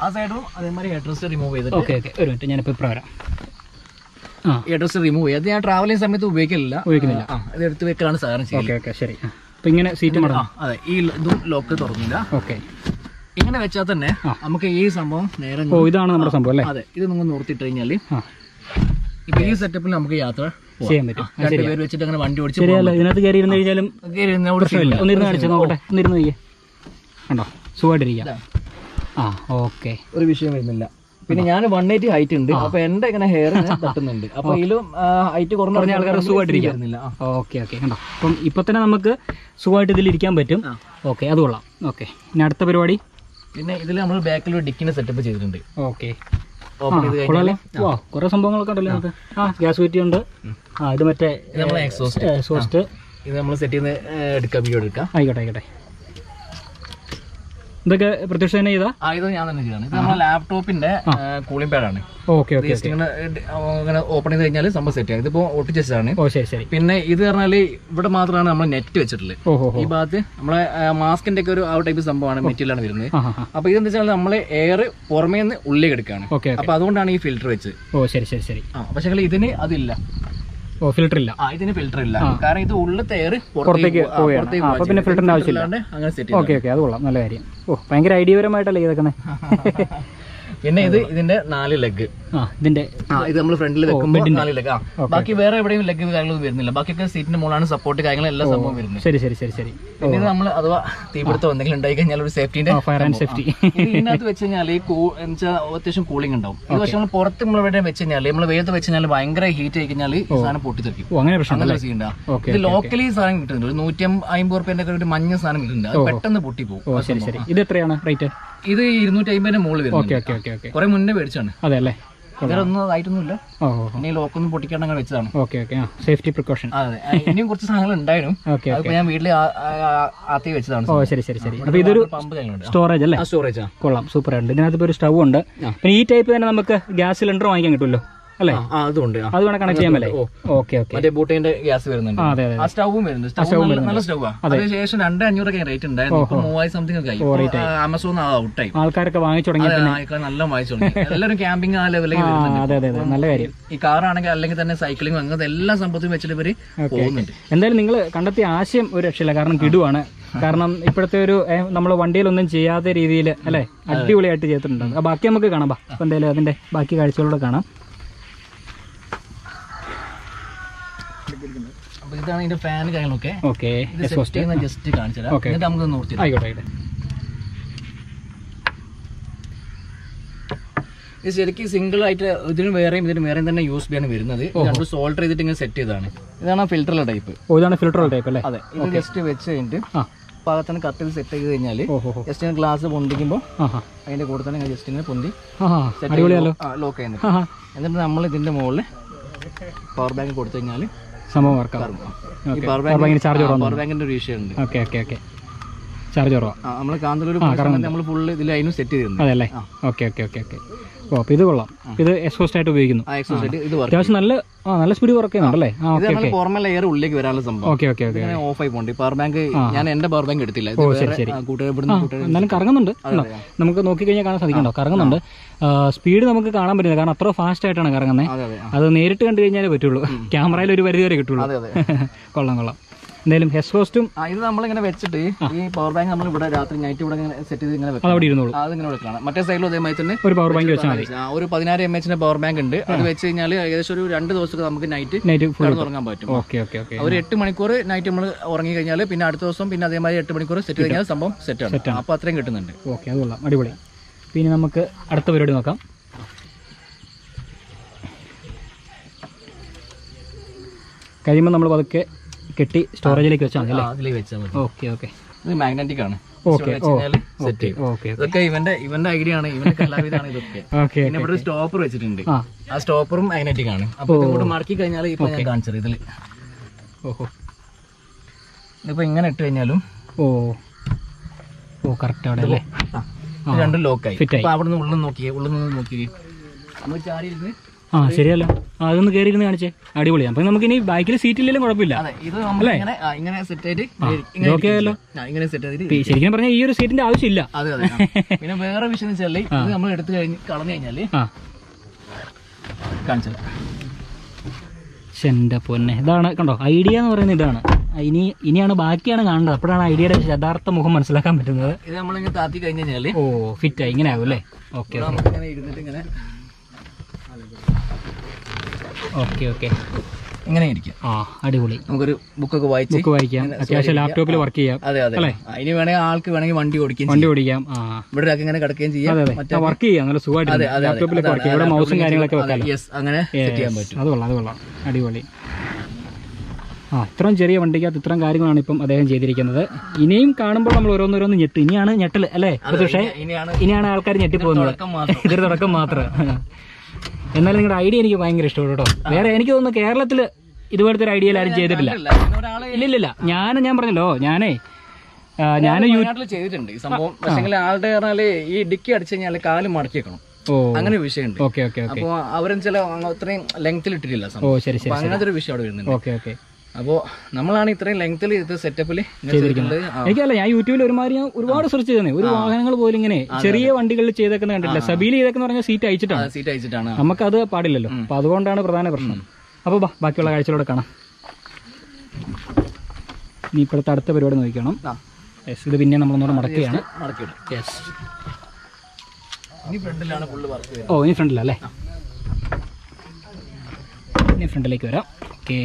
ആ സൈഡും അതേമാതിരി ഹെഡ് റെസ്റ്റ് റിമൂവ് ചെയ്തിട്ട് ഓക്കെ ഓക്കെ ഒരു മിനിറ്റ് ഞാനിപ്പോൾ ഇപ്പം വരാം. ആ. ഹെഡ് റെസ്റ്റ് റിമൂവ് ചെയ്യുക അത് ഞാൻ ചെയ്യുന്ന സമയത്ത് ഉപയോഗിക്കില്ല ഉപയോഗിക്കുന്നില്ല. ആ ഇത് എടുത്ത് വെക്കലാണ് സാധാരണ ചെയ്യുന്നത്. ഓക്കെ ഓക്കെ ശരി. ആ. അപ്പം ഇങ്ങനെ സീറ്റ് മടങ്ങാം. അതെ. ഈ ഇതും ലോക്ക് തുറന്നില്ല. ഓക്കെ ഇങ്ങനെ വെച്ചാൽ തന്നെ നമുക്ക് ഈ സംഭവം നേരെ ഇതാണ് നമ്മുടെ സംഭവം അല്ലേ? അതെ ഇത് നിങ്ങൾ നിർത്തിയിട്ട് കഴിഞ്ഞാൽ ഇപ്പൊ ഈ സെറ്റപ്പിൽ നമുക്ക് യാത്ര ചെയ്യാൻ പറ്റും. രണ്ടുപേര് രണ്ട് പേര് വെച്ചിട്ട് അങ്ങനെ വണ്ടി ഓടിച്ചു ഇതിനകത്ത് കയറി ഇരുന്ന് കഴിഞ്ഞാലും ഒന്നിരുന്ന് കാണിച്ചു നോക്കട്ടെ ഒന്നിരുന്ന് കണ്ടോ? സുഖമായിട്ടിരിക്കാം. ആ ഓക്കെ. ഒരു വിഷയം വരുന്നില്ല. പിന്നെ ഞാൻ വൺ എയ്റ്റി ഹൈറ്റ് ഉണ്ട്. അപ്പൊ എന്റെ ഇങ്ങനെ ഹെയർ തട്ടുന്നുണ്ട്. അപ്പൊ ഇതിലും ഹൈറ്റ് കുറഞ്ഞ കുറഞ്ഞ ആൾക്കാർ സുഖമായിട്ടിരിക്കുന്നില്ല. Okay okay. കണ്ടോ? അപ്പം ഇപ്പൊ തന്നെ നമുക്ക് സുഖമായിട്ട് ഇതിൽ ഇരിക്കാൻ പറ്റും. ഓക്കെ അത് കൊള്ളാം. ഓക്കെ. ഇനി അടുത്ത പരിപാടി. പിന്നെ ഇതിൽ നമ്മൾ ബാക്കിൽ ഒരു ഡിക്കിന് സെറ്റപ്പ് ചെയ്തിട്ടുണ്ട്. ഓക്കെ ഓപ്പൺ ചെയ്ത് കഴിഞ്ഞാൽ കൊള്ളാലോ? കുറേ സംഭവങ്ങളൊക്കെ ഉണ്ടല്ലോ നമുക്ക് ആ ഗ്യാസ് വെറ്റി ഉണ്ട്. ആ ഇത് മറ്റേ എക്സോസ്റ്റ് എക്സോസ്റ്റ് ഇത് നമ്മൾ സെറ്റ് ചെയ്ത് എടുക്കാം വീഡിയോ എടുക്കാം. ആയിക്കോട്ടെ ആയിക്കോട്ടെ. ഇതൊക്കെ പ്രത്യക്ഷ തന്നെ ചെയ്താ? ഇത് ഞാൻ തന്നെ ചെയ്താണ് ഇത് നമ്മുടെ ലാപ്ടോപ്പിന്റെ കൂളിംഗ് പാഡാണ് ഓക്കെ ഇങ്ങനെ ഓപ്പൺ ചെയ്ത് കഴിഞ്ഞാൽ സംഭവം സെറ്റ് ആയി. ഇതിപ്പോ ഒട്ടിച്ചാണ് ഓ ശരി ശരി. പിന്നെ ഇത് പറഞ്ഞാൽ ഇവിടെ മാത്രമാണ് നമ്മൾ നെറ്റ് വെച്ചിട്ടുള്ളത്. ഈ ഭാഗത്ത് നമ്മളെ മാസ്കിന്റെ ഒക്കെ ഒരു ആ ടൈപ്പ് സംഭവമാണ് മെറ്റീരിയലാണ് വരുന്നത്. അപ്പൊ ഇതെന്താ വെച്ചാൽ നമ്മൾ എയർ പുറമേ നിന്ന് ഉള്ളിലേക്ക് എടുക്കുകയാണ്. അപ്പൊ അതുകൊണ്ടാണ് ഈ ഫിൽറ്റർ വെച്ച് ഓ ശരി ശരി ശരി. ആ പക്ഷേ ഇതിന് അതില്ല. ഓ ഫിൽറ്റർ ഇല്ല. ഇതിന് ഫിൽറ്റർ ഇല്ല. കാരണം ഇത് ഉള്ളിൽ എയർ പുറത്തേക്ക് പോവുകയാണ്. ആ, പിന്നെ ഫിൽറ്ററിന്റെ ആവശ്യമില്ല. അങ്ങനെ സെറ്റ് ഓക്കെ ഓക്കെ അത് കൊള്ളാം. നല്ല കാര്യം. ഓ ഭയങ്കര ഐഡിയപരമായിട്ടല്ലേ ഇതൊക്കെ പിന്നെ ഇത് ഇതിന്റെ നാല് ലെഗ് ഇതിന്റെ ഇത് നമ്മൾ ഫ്രണ്ടിൽ വെക്കുമ്പോൾ നാല് ലെഗ് ആ ബാക്കി വേറെ എവിടെയും ലെഗ് കാര്യങ്ങളൊന്നും വരുന്നില്ല. ബാക്കിയൊക്കെ സീറ്റിന്റെ മുകളാണ് സപ്പോർട്ട് കാര്യങ്ങളും എല്ലാ സംഭവം വരുന്നത്. ശരി ശരി ശരി ശരി. പിന്നെ ഇത് നമ്മൾ അഥവാ തീപിടുത്തം എന്തെങ്കിലും ഉണ്ടായി കഴിഞ്ഞാൽ ഒരു സേഫ്റ്റിന്റെ ഫയർ ആൻഡ് സേഫ്റ്റി ഇതിനകത്ത് വെച്ച് കഴിഞ്ഞാൽ ഈ കൂ വെച്ചാൽ അത്യാവശ്യം കൂളിംഗ് ഉണ്ടാവും. ഇത് പക്ഷെ നമ്മൾ പുറത്ത് നമ്മൾ എവിടെ വെച്ച് കഴിഞ്ഞാൽ നമ്മൾ വെയിലത്ത് വെച്ച് കഴിഞ്ഞാൽ ഭയങ്കര ഹീറ്റ് ആയി കഴിഞ്ഞാൽ ഈ സാധനം പൊട്ടിത്തെറിക്കും. അങ്ങനെ പ്രശ്നം ഇത് ലോക്കലി സാധനം കിട്ടുന്നുണ്ട്. ഒരു നൂറ്റി അമ്പത് റുപ്യന്റെ ഒരു മഞ്ഞ സാധനം കിട്ടുന്നുണ്ട്. അത് പെട്ടെന്ന് പൊട്ടിപ്പോകും ഓ ശരി ശരി. ഇത് എത്രയാണ് റേറ്റ്? ഇത് ഇരുന്നൂറ്റി അമ്പതിന്റെ മുകളിൽ വരും ഓക്കെ ഓക്കെ കുറെ മുന്നേ മേടിച്ചാണ് അതെ അല്ലേ ആയിട്ടൊന്നുമില്ല. ലോക്കൊന്നും പൊട്ടിക്കാണ്ട് അങ്ങനെ വെച്ചതാണ്. ഓക്കെ ഓക്കെ സേഫ്റ്റി പ്രിക്കോഷൻ അതെ. ഇനിയും കുറച്ച് സാധനങ്ങൾ ഉണ്ടായിരുന്നു. ഞാൻ വീട്ടിൽ ആത്തി വെച്ചതാണ്. ഓ ശരി ശരി ശരി. അപ്പൊ ഇതൊരു സ്റ്റോറേജ് അല്ലേ? ആ സ്റ്റോറേജാ കൊള്ളാം സൂപ്പർ ഉണ്ട്. ഇതിനകത്ത് ഒരു സ്റ്റൗ ഉണ്ട്. പിന്നെ ഈ ടൈപ്പ് തന്നെ നമുക്ക് ഗ്യാസ് സിലിണ്ടർ വാങ്ങിക്കാൻ കിട്ടുമല്ലോ? അല്ലേ? അതുകൊണ്ട് അതുണ്ട്. ആ. അത് വേണം കണക്ട് ചെയ്യാൻ പറ്റേ ഓക്കെ ഓക്കെ. മറ്റേ ബൂട്ടിന്റെ ഗ്യാസ് വരുന്നുണ്ട്. ആ സ്റ്റൗവും വരുന്നുണ്ട്. സ്റ്റൗ നല്ല സ്റ്റൗവാ. അതിനുശേഷം രണ്ട് അഞ്ഞൂറൊക്കെ റേറ്റ് ഉണ്ടായിരുന്നു. മൂവായിരം സംതിങ് ഒക്കെ ആയി. ആമസോൺ ഔട്ടായി ആൾക്കാരൊക്കെ വാങ്ങിച്ചു തുടങ്ങി നല്ല വാങ്ങിച്ചു തുടങ്ങി. എല്ലാവരും ക്യാമ്പിംഗ് ആ ലെവലിലേക്ക് വരുന്നുണ്ട്. നല്ല കാര്യം. ഈ കാറാണെങ്കിൽ അല്ലെങ്കിൽ തന്നെ സൈക്ലിംഗ് അങ്ങനത്തെ എല്ലാ സംഭവത്തിലും വെച്ചിട്ട് ഇവർ പോകുന്നുണ്ട്. എന്തായാലും നിങ്ങൾ കണ്ടെത്തിയ ആശയം ഒരു രക്ഷയില്ല. കാരണം കിടുവാണ് കാരണം ഇപ്പോഴത്തെ ഒരു നമ്മൾ വണ്ടിയിലൊന്നും ചെയ്യാത്ത രീതിയിൽ അല്ലേ? അടിപൊളിയായിട്ട് ചെയ്തിട്ടുണ്ട് ബാക്കി നമുക്ക് കാണാം. അപ്പൊ എന്തായാലും അതിന്റെ ബാക്കി കാഴ്ചകളോടെ കാണാം. ഇതാണ് ഇതിന്റെ ഫാൻ കാര്യങ്ങളൊക്കെ. ഓക്കെ ജസ്റ്റ് കാണിച്ചു തരാം. എന്നിട്ട് നമുക്ക് നോർത്തി ആയിക്കോട്ടെ ഇത് ശരിക്കും സിംഗിൾ ആയിട്ട് ഇതിന് വേറെയും ഇതിന് വേറെയും തന്നെ യൂസ് ചെയ്യാൻ വരുന്നത്. രണ്ട് സോൾഡർ ചെയ്തിട്ട് ഇങ്ങനെ സെറ്റ് ചെയ്തതാണ്. ഇതാണ് ഫിൽറ്ററിലെ ടൈപ്പ് ഇതാണ് ടൈപ്പ് അല്ലേ? അതെ. ഇത് ജസ്റ്റ് വെച്ച് കഴിഞ്ഞിട്ട് പാകത്തിന് കട്ട് ചെയ്ത് സെറ്റ് ചെയ്ത് കഴിഞ്ഞാൽ ജസ്റ്റ് ഇങ്ങനെ ഗ്ലാസ് പൊന്തിക്കുമ്പോൾ അതിന്റെ കൂടെ തന്നെ ജസ്റ്റ് ഇങ്ങനെ പൊന്തി ലോക്ക് ചെയ്യുന്നത് എന്നിട്ട് നമ്മൾ ഇതിന്റെ മുകളിൽ പവർ ബാങ്ക് കൊടുത്തു കഴിഞ്ഞാൽ സംഭവം വർക്കാവും ചാർജ് കുറവാണ്? ഒരു വിഷയം ഉണ്ട്. ഓക്കെ ഓക്കെ ഓക്കെ ചാർജ് കുറവാണ് നമ്മൾ കാന്തലൂർ നമ്മൾ ഫുള്ള് ഇതിൽ അതിനും സെറ്റ് ചെയ്തിരുന്നു. അതെ അല്ലേ? ഓക്കെ ഓക്കെ ഓക്കെ ഓക്കെ ഓ അപ്പോൾ ഇത് കൊള്ളാം. ഇത് എക്സോസ്റ്റ് ആയിട്ട് ഉപയോഗിക്കുന്നു. അത്യാവശ്യം നല്ല ആ നല്ല സ്പീഡ് വർക്ക് ചെയ്യുന്നുണ്ടല്ലേ? ആ എയർ ഉള്ളിലേക്ക് വരാനുള്ള സംഭവം. ഓക്കെ ഓക്കെ ഓക്കെ ഓഫ് ആയി പോണ്ട് പവർ ബാങ്ക് ഞാൻ എന്റെ പവർ ബാങ്ക് എടുത്തില്ല. കൂട്ടുകാർ ഇവിടുന്ന് കൂട്ടുകാർ എന്നാലും കറങ്ങുന്നുണ്ട്? നമുക്ക് നോക്കിക്കഴിഞ്ഞാൽ കാണാൻ സാധിക്കണ്ടോ കറങ്ങുന്നുണ്ട്. സ്പീഡ് നമുക്ക് കാണാൻ പറ്റില്ല. കാരണം അത്ര ഫാസ്റ്റ് ആയിട്ടാണ് കറങ്ങുന്നത് അതെ നേരിട്ട് കണ്ടു കഴിഞ്ഞാലേ പറ്റുള്ളൂ. ക്യാമറയിൽ ഒരു പരിധി വരെ കിട്ടുള്ളൂ. കൊള്ളാം കൊള്ളാം. എന്തായാലും ഹെസ് ഹോസ്റ്റും ആ ഇത് നമ്മളിങ്ങനെ വെച്ചിട്ട് ഈ പവർ ബാങ്ക് നമ്മൾ ഇവിടെ രാത്രി നൈറ്റ് ഇവിടെ ഇങ്ങനെ സെറ്റ് ചെയ്ത് ഇങ്ങനെ അത് അവിടെ ഇരുന്നോളൂ. ആ, അതിങ്ങനെ വെക്കണം. മറ്റേ സൈഡിലും അതേമാതിരി തന്നെ ഒരു പവർ ബാങ്ക് വെച്ചാൽ മതി. ഒരു പതിനായിരം എം എച്ചിന്റെ പവർ ബാങ്ക് ഉണ്ട്. അത് വെച്ച് കഴിഞ്ഞാൽ ഏകദേശം ഒരു രണ്ട് ദിവസമൊക്കെ നമുക്ക് നൈറ്റ് നൈറ്റ് കിടന്നുറങ്ങാൻ പറ്റും. ഓക്കെ ഓക്കെ ഓക്കെ ഒരു എട്ട് മണിക്കൂർ നൈറ്റ് നമ്മൾ ഉറങ്ങി കഴിഞ്ഞാൽ പിന്നെ അടുത്ത ദിവസം പിന്നെ അതേമാതിരി എട്ട് മണിക്കൂർ സെറ്റ് കഴിഞ്ഞാൽ സംഭവം സെറ്റ് ആണ്. അപ്പൊ അത്രയും കിട്ടുന്നുണ്ട്. ഓക്കെ അത് കൊള്ളാം. അടിപൊളി. പിന്നെ നമുക്ക് അടുത്ത പരിപാടി നോക്കാം. കഴിയുമ്പോൾ നമ്മൾ പതുക്കെ കെട്ടി സ്റ്റോറേജിലേക്ക് വെച്ചാൽ അതിൽ വെച്ചാൽ മതി ഓക്കെ ഓക്കെ ഇത് മാഗ്നറ്റിക് ആണ്. സെറ്റ് ഇതൊക്കെ ഇവന്റെ ഇവന്റെ ഐഡിയ ആണ്. ഇവന്റെ കലാവിധാണ് ഇതൊക്കെ. പിന്നെ ഇവിടെ ഒരു സ്റ്റോപ്പർ വെച്ചിട്ടുണ്ട്. ആ. സ്റ്റോപ്പറും മാഗ്നറ്റിക് ആണ്. അപ്പൊ ഇതുകൊണ്ട് മടക്കി കഴിഞ്ഞാൽ ഇപ്പൊ ഞാൻ കാണിച്ചത് ഇതിൽ. ഓഹോ. ഇതിപ്പോ ഇങ്ങനെ ഇട്ട് കഴിഞ്ഞാലും ഓ. ഓ കറക്റ്റ് അവിടെ അല്ലേ? രണ്ടും ലോക്കായി ആയി. അപ്പൊ അവിടെ നിന്ന് ഉള്ളിൽ നോക്കിയേ ഉള്ളിൽ നിന്ന് നോക്കിയേ. നമ്മൾ ചാടി ഇരുന്ന് ആ ശരിയല്ലോ. അതൊന്ന് കയറി ഇരുന്ന് കാണിച്ചേ. അടിപൊളിയാണ് അപ്പൊ നമുക്ക് ഇനി ബാക്കിൽ സീറ്റ് ഇല്ലെങ്കിലും കുഴപ്പമില്ല. ശരിക്കും പറഞ്ഞാൽ ഈ ഒരു സീറ്റിന്റെ ആവശ്യമില്ല. പിന്നെ വേറെ വിഷയം വെച്ചാൽ ഇത് നമ്മൾ എടുത്തു കഴിഞ്ഞ് കളഞ്ഞു കഴിഞ്ഞാൽ കാണിച്ചത്. എന്റെ പൊന്നെ. ഇതാണ് കണ്ടോ? ഐഡിയ എന്ന് പറയുന്നത് ഇതാണ്. ഇനി ഇനിയാണ് ബാക്കിയാണ് കാണേണ്ടത്. അപ്പോഴാണ് ഐഡിയയുടെ യഥാർത്ഥ മുഖം മനസ്സിലാക്കാൻ പറ്റുന്നത്. ഇത് നമ്മളിങ്ങനെ താത്തി കഴിഞ്ഞ് കഴിഞ്ഞാൽ ഓ ഫിറ്റായി ഇങ്ങനെ ആവും അല്ലേ? ഓക്കെ ഇരുന്നിട്ട് ഇങ്ങനെ ഓക്കെ ഓക്കെ. ഇങ്ങനെ ഇരിക്കാം ആ അടിപൊളി. നമുക്കൊരു ബുക്കൊക്കെ വായിച്ച് ബുക്ക് വായിക്കാം. അത്യാവശ്യം ലാപ്ടോപ്പിൽ വർക്ക് ചെയ്യാം. അതെ അതെ. ഇനി വേണമെങ്കിൽ ആൾക്ക് വേണമെങ്കിൽ വണ്ടി ഓടിക്കാം വണ്ടി ഓടിക്കാം. ആ. ഇവിടെ ഒക്കെ ഇങ്ങനെ കിടക്കുകയും ചെയ്യാം. അതെ വർക്ക് ചെയ്യാം. നല്ല സുഖമായിട്ട് ലാപ്ടോപ്പിലൊക്കെ വർക്ക് ചെയ്യാം. ഇവിടെ മൗസും കാര്യങ്ങളൊക്കെ വെക്കാം അങ്ങനെ ചെയ്യാൻ പറ്റും. അത് കൊള്ളാം അത് കൊള്ളാം. അടിപൊളി. ആ ഇത്രയും ചെറിയ വണ്ടിക്കകത്ത് ഇത്രയും കാര്യങ്ങളാണ് ഇപ്പം അദ്ദേഹം ചെയ്തിരിക്കുന്നത്. ഇനിയും കാണുമ്പോൾ നമ്മൾ ഓരോന്നോരോന്ന് ഞെട്ട്. ഇനിയാണ് ഞെട്ടൽ അല്ലേ? പക്ഷേ ഇനിയാണ് ആൾക്കാർ ഞെട്ടിപ്പോകുന്നത്. ഇതൊരു തുടക്കം മാത്രം. എന്നാലും നിങ്ങളുടെ ഐഡിയ എനിക്ക് ഭയങ്കര ഇഷ്ടപ്പെട്ടു കേട്ടോ. വേറെ എനിക്ക് തോന്നുന്നു കേരളത്തിൽ ഇതുപോലത്തെ ഒരു ഐഡിയ ആരും ചെയ്തിട്ടില്ല. ഇല്ലില്ല ഞാൻ ഞാൻ പറഞ്ഞല്ലോ ഞാനേ ഞാൻ യൂട്യൂബിൽ ചെയ്തിട്ടുണ്ട് ഈ സംഭവം. പക്ഷേ ആളുടെ പറഞ്ഞാൽ ഈ ഡിക്കി അടിച്ചു കഴിഞ്ഞാൽ കാൽ മടക്കി വെക്കണം. ഓ. അങ്ങനെ ഒരു വിഷയമുണ്ട്. Okay okay okay. അപ്പൊ അവരും ചില അത്രയും ലെങ്ത്തിൽ ഇട്ടിട്ടില്ല ഓ ശരി ശരി അപ്പൊ അങ്ങനത്തെ ഒരു വിഷയം അവിടെ വരുന്നുണ്ട്. ഓക്കെ ഓക്കെ അപ്പോ നമ്മളാണ് ഇത്രയും ലെങ്ത്തിൽ ഇത് സെറ്റപ്പിൽ ചെയ്തിരിക്കുന്നത്. എനിക്കല്ല ഞാൻ യൂട്യൂബിൽ ഒരുമാതിരി ഞാൻ ഒരുപാട് സെർച്ച് ചെയ്തേ ഒരു വാഹനങ്ങൾ പോലും ഇങ്ങനെ ചെറിയ വണ്ടികളിൽ ചെയ്തേക്കുന്ന കണ്ടില്ല സബീൽ ചെയ്തേക്കെന്ന് പറഞ്ഞാൽ സീറ്റ് അയച്ചിട്ടാണ്. സീറ്റ് അയച്ചിട്ടാണ്. നമുക്കത് പാടില്ലല്ലോ. അപ്പൊ അതുകൊണ്ടാണ് പ്രധാന പ്രശ്നം. അപ്പൊ ബാ ബാക്കിയുള്ള കാഴ്ചകളോടെ കാണാം. ഇനി ഇപ്പോഴത്തെ അടുത്ത പരിപാടി നോക്കണം. യെസ് ഇത് പിന്നെ നമ്മളൊന്നുകൂടെ മടക്കുകയാണ്. യെസ് ഓ ഇനി ഫ്രണ്ടിലല്ലേ? ഇനി ഫ്രണ്ടിലേക്ക് വരാം. ഓക്കെ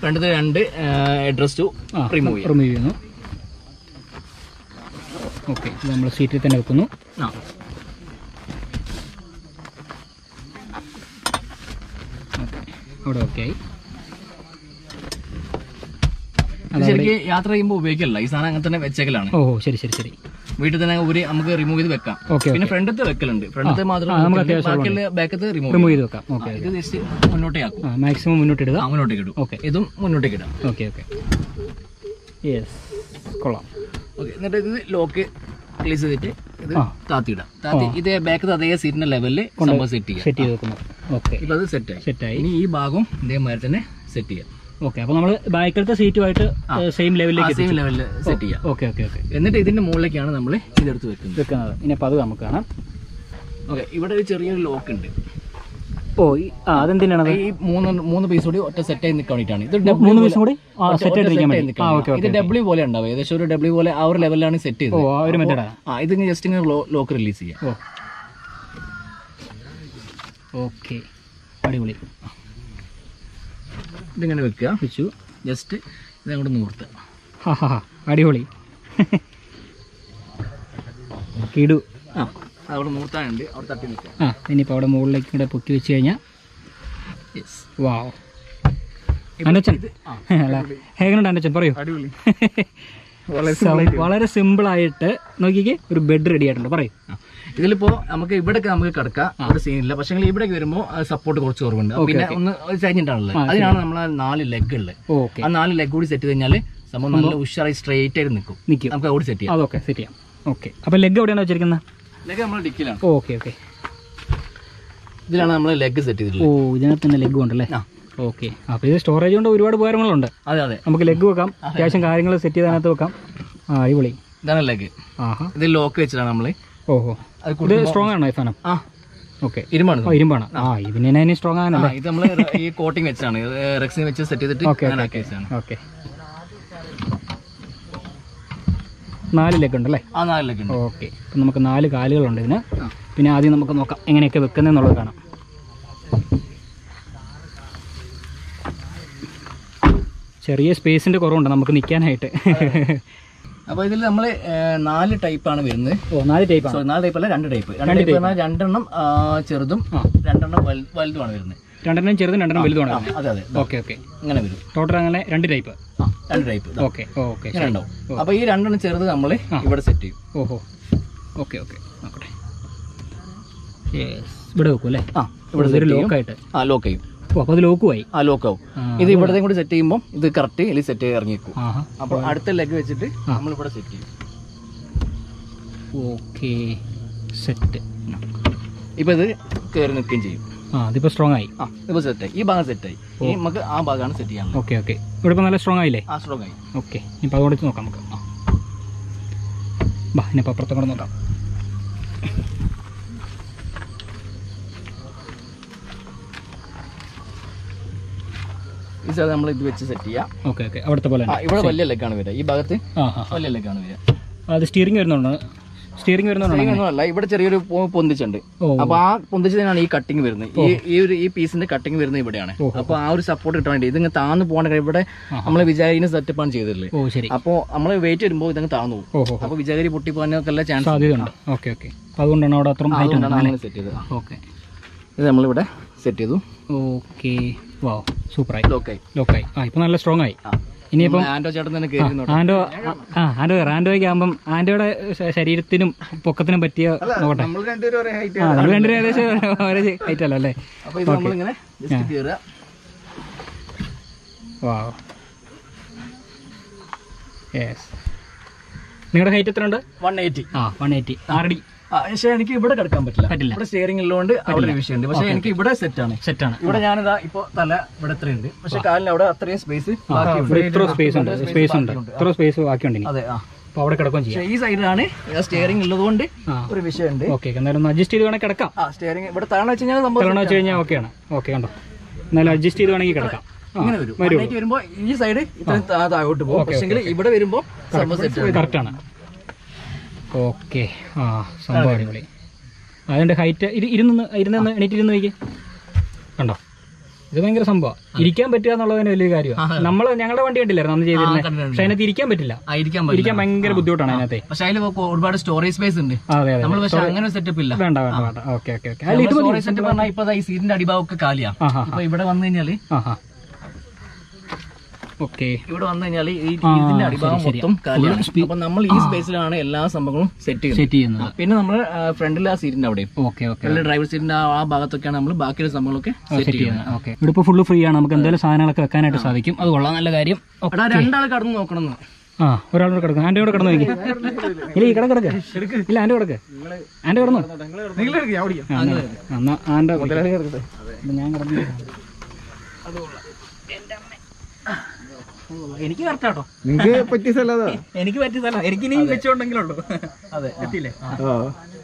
ഫ്രണ്ടിൽ രണ്ട് അഡ്രസ് ടു റിമൂവ് റിമൂവ് ചെയ്യുന്നു. ഓക്കെ നമ്മൾ സീറ്റിൽ തന്നെ വെക്കുന്നു. ആ. അവിടെ ഓക്കെ ആയി. ശരിക്കും യാത്ര ചെയ്യുമ്പോൾ ഉപയോഗിക്കല്ല ഈ സാധനം അങ്ങനെ തന്നെ വെച്ചേക്കലാണ്. ഓ ശരി ശരി ശരി. വീട്ടിൽ തന്നെ ഒരു നമുക്ക് റിമൂവ് ചെയ്ത് വെക്കാം. പിന്നെ ഫ്രണ്ടത്തെ വെക്കലുണ്ട്. ഫ്രണ്ടത്തെ മാത്രം ബാക്കത്ത് റിമൂവ് ചെയ്ത് വെക്കാം. ഇത് ജസ്റ്റ് മുന്നോട്ടേ ആക്കും ആ മാക്സിമം മുന്നോട്ട് ഇടുക. മുന്നോട്ടേക്ക് ഇടും. ഓക്കെ ഇതും മുന്നോട്ടേക്ക് ഇടാം. ഓക്കെ ഓക്കെ യെസ് കൊള്ളാം. ഓക്കെ എന്നിട്ട് ഇത് ലോക്ക് ക്ലീസ് ചെയ്തിട്ട് ഇത് ആ. താത്തി ഇതേ ബാക്കത്ത് അതേ സീറ്റിന്റെ ലെവലിൽ സംഭവം സെറ്റ് ചെയ്യാം. സെറ്റ് ചെയ്ത് വെക്കുന്നു. ഓക്കെ ഇപ്പൊ അത് സെറ്റ് ആയി. സെറ്റായി ഇനി ഈ ഭാഗം ഇതേമാതിരി തന്നെ സെറ്റ് ചെയ്യാം. ഓക്കെ അപ്പൊ നമ്മൾ ബാക്കിലത്തെ സീറ്റുമായിട്ട് സെയിം ലെവലിലേക്ക് സെയിം ലെവലിൽ സെറ്റ് ചെയ്യാം. ഓക്കെ ഓക്കെ ഓക്കെ എന്നിട്ട് ഇതിന്റെ മുകളിലേക്കാണ് നമ്മൾ ഇതെടുത്ത് വെക്കുന്നത്. വെക്കുന്നത്. ഇനി അപ്പോൾ അത് നമുക്ക് കാണാം. ഓക്കെ ഇവിടെ ഒരു ചെറിയൊരു ലോക്ക് ഉണ്ട്. ഓ ആ അതെന്തിനാണത്? ഈ മൂന്ന് മൂന്ന് പീസ് കൂടി ഒറ്റ സെറ്റ് ആയി നിൽക്കാൻ വേണ്ടിയിട്ടാണ് ഇത് മൂന്ന് കൂടി സെറ്റ് ആയിട്ട്. ഇത് ഡബ്ല്യൂ പോലെ ഉണ്ടാവും. ഏകദേശം ഒരു ഡബ്ല്യൂ പോലെ ആ ഒരു ലെവലിലാണ് സെറ്റ് ഓ ചെയ്തത് ആ ഒരു മെത്തേഡാ ആ. ഇത് ജസ്റ്റ് ഇങ്ങനെ ലോക്ക് റിലീസ് ചെയ്യാം. ഓക്കെ അടിപൊളി. ഇതിങ്ങനെ വെക്കുക വെച്ചു. ജസ്റ്റ് ഇതങ്ങോട്ട് നൂർത്തുക ഹാ ഹാ ഹാ. അടിപൊളി. കിടു. ആ അവിടെ നൂർത്താനുണ്ട്. അവിടെ തട്ടി നിൽക്കുക ആ ഇനിയിപ്പോൾ അവിടെ മുകളിലേക്ക് കൂടെ പൊക്കി വെച്ച് കഴിഞ്ഞാൽ യെസ് വാവ് അനച്ചൻ എങ്ങനെയുണ്ട് അനച്ചൻ പറയൂ. അടിപൊളി. വളരെ സിമ്പിൾ ആയിട്ട് നോക്കിക്കേ ഒരു ബെഡ് റെഡി ആയിട്ടുണ്ട്. പറയും. ഇതിലിപ്പോ നമുക്ക് ഇവിടൊക്കെ നമുക്ക് കിടക്കാം. ഒരു സീനില്ല പക്ഷെ ഇവിടേക്ക് വരുമ്പോ സപ്പോർട്ട് കുറച്ച് കുറവുണ്ട്. പിന്നെ ഒന്ന് ചരിഞ്ഞിട്ടാണല്ലോ അതിനാണ് നമ്മൾ നാല് ലെഗ് ഉള്ളത്. ഓക്കെ. ആ നാല് ലെഗ് കൂടി സെറ്റ് ചെയ്ത് കഴിഞ്ഞാൽ സംഭവം നല്ല ഉഷാറായി സ്ട്രെയിറ്റ് ആയിട്ട് നിൽക്കും നിൽക്കും നമുക്ക് അവിടെ സെറ്റ് ചെയ്യാം. അതൊക്കെ സെറ്റ് ചെയ്യാം. ഓക്കെ. അപ്പോൾ ലെഗ് എവിടെയാണ് വെച്ചിരിക്കുന്നത്? ലെഗ് നമ്മൾ ഡിക്കിലാണ്. Okay okay. ഇതിലാണ് നമ്മൾ ലെഗ് സെറ്റ് ഓ ചെയ്തിട്ടുള്ളത് ഇതിനകത്ത് തന്നെ ലെഗ് ഉണ്ടല്ലേ? ആ. ഓക്കെ. അപ്പോൾ ഇത് സ്റ്റോറേജ് കൊണ്ട് ഒരുപാട് ഉപകാരങ്ങളുണ്ട്. അതെ അതെ. നമുക്ക് ലെഗ് വെക്കാം. അത്യാവശ്യം കാര്യങ്ങൾ സെറ്റ് ചെയ്ത് അതിനകത്ത് വെക്കാം. ആ അടിപൊളി. ഇതാണ് ലെഗ് ആഹാ. ഇത് ലോക്ക് വെച്ചിട്ടാണ് നമ്മൾ ഓഹോ. അത് ഇത് സ്ട്രോങ് ആണോ ഈ സാധനം? ആ. ഓക്കെ. ഇരുമ്പാണ്. ഇരുമ്പാണ്. ആ ഇതിനെ ഇനി സ്ട്രോങ് ആണ് ആണല്ലേ ഇത് നമ്മൾ ഈ കോട്ടിംഗ് വെച്ചാണ്. റെക്സിൻ വെച്ച് സെറ്റ് ചെയ്തിട്ട് ഓക്കെ നാല് ലെഗ് ഉണ്ടല്ലേ? ആ നാല് ലെഗ് ഉണ്ട്. ഓക്കെ. അപ്പം നമുക്ക് നാല് കാലുകളുണ്ട് ഇതിന്. പിന്നെ ആദ്യം നമുക്ക് നോക്കാം എങ്ങനെയൊക്കെ വെക്കുന്നതെന്നുള്ളത് കാണാം. ചെറിയ സ്പേസിന്റെ കുറവുണ്ട് നമുക്ക് നിൽക്കാനായിട്ട് അപ്പൊ ഇതിൽ നമ്മൾ നാല് ടൈപ്പാണ് വരുന്നത്. ഓ നാല് ടൈപ്പാണ്. സോറി നാല് ടൈപ്പ്. അല്ല രണ്ട് ടൈപ്പ് രണ്ട് ടൈപ്പ് രണ്ടെണ്ണം ചെറുതും. രണ്ടെണ്ണം വലുതുമാണ് വരുന്നത്. രണ്ടെണ്ണം ചെറുതും രണ്ടെണ്ണം വലുതുമാണ് അതെ അതെ ഓക്കെ ഓക്കെ. അങ്ങനെ വരും. ടോട്ടൽ അങ്ങനെ രണ്ട് ടൈപ്പ്. ആ, രണ്ട് ടൈപ്പ് ഓക്കെ ഓക്കെ രണ്ടാവും ഉണ്ടാവും. അപ്പൊ ഈ രണ്ടെണ്ണം ചെറുത് നമ്മൾ ഇവിടെ സെറ്റ് ചെയ്യും. ഓഹോ. Okay okay. നോക്കട്ടെ. ഇവിടെ വെക്കും അല്ലേ ആ ഇവിടെ. ലോക്കായിട്ട് ആ ലോക്ക് ചെയ്യും. അപ്പോൾ അത് ലോക്കുമായി ആ ലോക്ക് ഇത് ഇവിടത്തെ കൂടി സെറ്റ് ചെയ്യുമ്പോൾ ഇത് കറക്റ്റ് ഇതിൽ സെറ്റ് ചെയ്ത് ഇറങ്ങിക്കും അപ്പോൾ അപ്പൊ അടുത്ത ലെഗ് വെച്ചിട്ട് നമ്മൾ ഇവിടെ സെറ്റ് ചെയ്യും. ഓക്കെ. സെറ്റ് ഇപ്പൊ ഇത് കയറി നിൽക്കുകയും ചെയ്യും. ആ അതിപ്പോൾ സ്ട്രോങ് ആയി. ആ ഇപ്പൊ സെറ്റായി ഈ ഭാഗം സെറ്റായി ഇനി നമുക്ക് ആ ഭാഗമാണ് സെറ്റ് ചെയ്യാൻ ഓക്കെ ഓക്കെ. ഇവിടെ ഇപ്പൊ നല്ല സ്ട്രോങ് ആയില്ലേ? ആ സ്ട്രോങ് ആയി. ഓക്കെ. ഇപ്പൊ അതുകൊണ്ട് നോക്കാം നമുക്ക്. ആ. ബാ ഇനിയിപ്പോൾ അപ്പുറത്തും കൂടെ നോക്കാം. ഈ സ്ഥലത്ത് നമ്മൾ ഇത് വെച്ച് സെറ്റ് ചെയ്യാം. ഓക്കെ ഓക്കെ അവിടുത്തെ പോലെ ഇവിടെ വലിയ ലെഗാണ് വരിക. ഈ ഭാഗത്ത് വലിയ ലെഗാണ് വരിക. അത് സ്റ്റിയറിംഗ് വരുന്നുണ്ട്? സ്റ്റിയറിംഗ് വരുന്നുണ്ടോ അല്ല ഇവിടെ ചെറിയൊരു പൊന്തിച്ചുണ്ട്. അപ്പൊ ആ പൊന്തിച്ചതിനാണ് ഈ കട്ടിങ് വരുന്നത്. ഈ ഈ ഒരു ഈ പീസിന്റെ കട്ടിങ് വരുന്നത് ഇവിടെയാണ്. അപ്പൊ ആ ഒരു സപ്പോർട്ട് കിട്ടാൻ വേണ്ടി ഇതിങ്ങനെ താന്ന് പോകേണ്ട കാര്യം ഇവിടെ നമ്മൾ വിചാരിന് സെറ്റപ്പാണ് ആണ് ഓ ശരി. അപ്പോ നമ്മൾ വെയിറ്റ് വരുമ്പോൾ ഇതങ്ങ് താന്നു പോകും. അപ്പൊ വിചാരി പൊട്ടി പോകാനൊക്കെ ചാൻസ് സാധ്യതയുണ്ട്. ഓക്കെ ഓക്കെ അതുകൊണ്ടാണ് അവിടെ അത്രയും സെറ്റ് ചെയ്തത്. ഓക്കെ ഇത് നമ്മളിവിടെ സെറ്റ് ചെയ്തു. ഓക്കെ വാ സൂപ്പറായി ലോക്കായി ലോക്കായി ആ ഇപ്പം നല്ല സ്ട്രോങ് ആയി. ഇനിയിപ്പം ആൻഡോ ചേട്ടൻ തന്നെ ആൻഡോ ആ ആൻഡോ ആൻഡോയ്ക്ക് ആകുമ്പം ആൻഡോയുടെ ശരീരത്തിനും പൊക്കത്തിനും പറ്റിയ നോക്കട്ടെ. നമ്മൾ രണ്ടുപേരും ഒരേ ഹൈറ്റ് ആ നമ്മൾ രണ്ടുപേരും ഏകദേശം ഒരേ ഹൈറ്റ് അല്ലോ? അല്ലേ? വാ യെസ് നിങ്ങളുടെ ഹൈറ്റ് എത്ര ഉണ്ട് വൺ എയ്റ്റി ആ വൺ എയ്റ്റി ആറടി. പക്ഷെ എനിക്ക് ഇവിടെ കിടക്കാൻ പറ്റില്ല. പറ്റില്ല. ഇവിടെ സ്റ്റിയറിംഗ് ഉള്ളതുകൊണ്ട് അവിടെ ഒരു വിഷയമുണ്ട്. പക്ഷേ എനിക്ക് ഇവിടെ സെറ്റ് ആണ്. സെറ്റ് ആണ്. ഇവിടെ ഞാനിതാ ഇപ്പൊ തല ഇവിടെ എത്രയുണ്ട് പക്ഷെ കാലിന് അവിടെ അത്രയും സ്പേസ് സ്പേസ് ഉണ്ട്. സ്പേസ് ഉണ്ട്. ഇത്ര സ്പേസ് ബാക്കിയുണ്ട് അതെ ആ. അവിടെ കിടക്കുകയും ചെയ്യാം. ഈ സൈഡിലാണ് സ്റ്റിയറിംഗ് ഉള്ളതുകൊണ്ട് ഒരു വിഷയമുണ്ട്. ഓക്കെ എന്നാലും അഡ്ജസ്റ്റ് ചെയ്ത് വേണമെങ്കിൽ കിടക്കാം. സ്റ്റിയറിംഗ് ഇവിടെ താഴെ വെച്ച് കഴിഞ്ഞാൽ തലവണ വെച്ച് കഴിഞ്ഞാൽ ഓക്കെയാണ് ഓക്കെ കണ്ടോ? എന്നാലും അഡ്ജസ്റ്റ് ചെയ്ത് വേണമെങ്കിൽ കിടക്കാം. ഇങ്ങനെ വരും. വരുമ്പോ ഈ സൈഡ് ഇത്രയും താഴോട്ട് പോകും. പക്ഷെങ്കിൽ ഇവിടെ വരുമ്പോ കറക്റ്റ് ആണ്. ഓക്കെ. ആ സംഭവം അടിപൊളി. അതുകൊണ്ട് ഹൈറ്റ് ഇരുന്ന് ഇരുന്ന് എണീറ്റ് ഇരുന്ന് നോക്കി കണ്ടോ? ഇത് ഭയങ്കര സംഭവം. ഇരിക്കാൻ പറ്റുക എന്നുള്ളത് തന്നെ വലിയൊരു കാര്യമാണ് നമ്മൾ ഞങ്ങളുടെ വണ്ടി കണ്ടില്ലായിരുന്നു അന്ന് ചെയ്തിരുന്നത്. പക്ഷെ അതിനകത്ത് ഇരിക്കാൻ പറ്റില്ല. ഇരിക്കാൻ ഭയങ്കര ബുദ്ധിമുട്ടാണ് അതിനകത്ത്. പക്ഷേ അതിൽ ഒരുപാട് സ്റ്റോറേജ് സ്പേസ് ഉണ്ട്. അതെ നമ്മൾ പക്ഷെ അങ്ങനെ സെറ്റപ്പ് ഇല്ല. വേണ്ട വേണ്ട വേണ്ട. Okay okay okay. അല്ല ഇത് മതി. സ്റ്റോറേജ് സെറ്റ് പറഞ്ഞാൽ ഇപ്പൊ ഈ സീറ്റിന്റെ അടിഭാഗം കാലിയാണ് ഇവിടെ വന്നു കഴിഞ്ഞാൽ ഓക്കെ. ഇവിടെ വന്നു കഴിഞ്ഞാൽ ഈ ഇതിന്റെ അടിഭാഗം മൊത്തം കാലിയാണ് അപ്പൊ നമ്മൾ ഈ സ്പേസിലാണ് എല്ലാ സംഭവങ്ങളും സെറ്റ് ചെയ്യുന്നത്. സെറ്റ് ചെയ്യുന്നത്. പിന്നെ നമ്മൾ ഫ്രണ്ടിലെ ആ സീറ്റിന്റെ അവിടെ. ഓക്കെ ഡ്രൈവർ സീറ്റിന്റെ ആ ഭാഗത്തൊക്കെയാണ് നമ്മൾ ബാക്കിയുള്ള സംഭവങ്ങളൊക്കെ സെറ്റ് ചെയ്യുന്നത്. ഓക്കെ. ഇവിടെ ഇപ്പോൾ ഫുള്ള് ഫ്രീ ആണ്. നമുക്ക് എന്തായാലും സാധനങ്ങളൊക്കെ വെക്കാനായിട്ട് സാധിക്കും. അത് കൊള്ളാം. നല്ല കാര്യം. എടാ രണ്ടാൾ കടന്നു നോക്കണം. ആ ഒരാളോട് കിടക്കും ആന്റെ കൂടെ കിടന്നു നോക്കി. ഇല്ല ഈ കിടക്ക് കിടക്ക്. ഇല്ല ആന്റെ കിടക്ക്. ആന്റെ കിടന്നു? എന്നാ ആന്റെ ഞാൻ കിടന്നു എനിക്ക് കറക്റ്റാട്ടോ നിങ്ങൾക്ക് നിങ്ങക്ക് പറ്റിയ സ്ഥലം എനിക്ക് എനിക്ക് സ്ഥലം. എനിക്ക് ഇനി വെച്ചോണ്ടെങ്കിലുള്ളൂ. അതെ. എത്തിയില്ലേ ആ.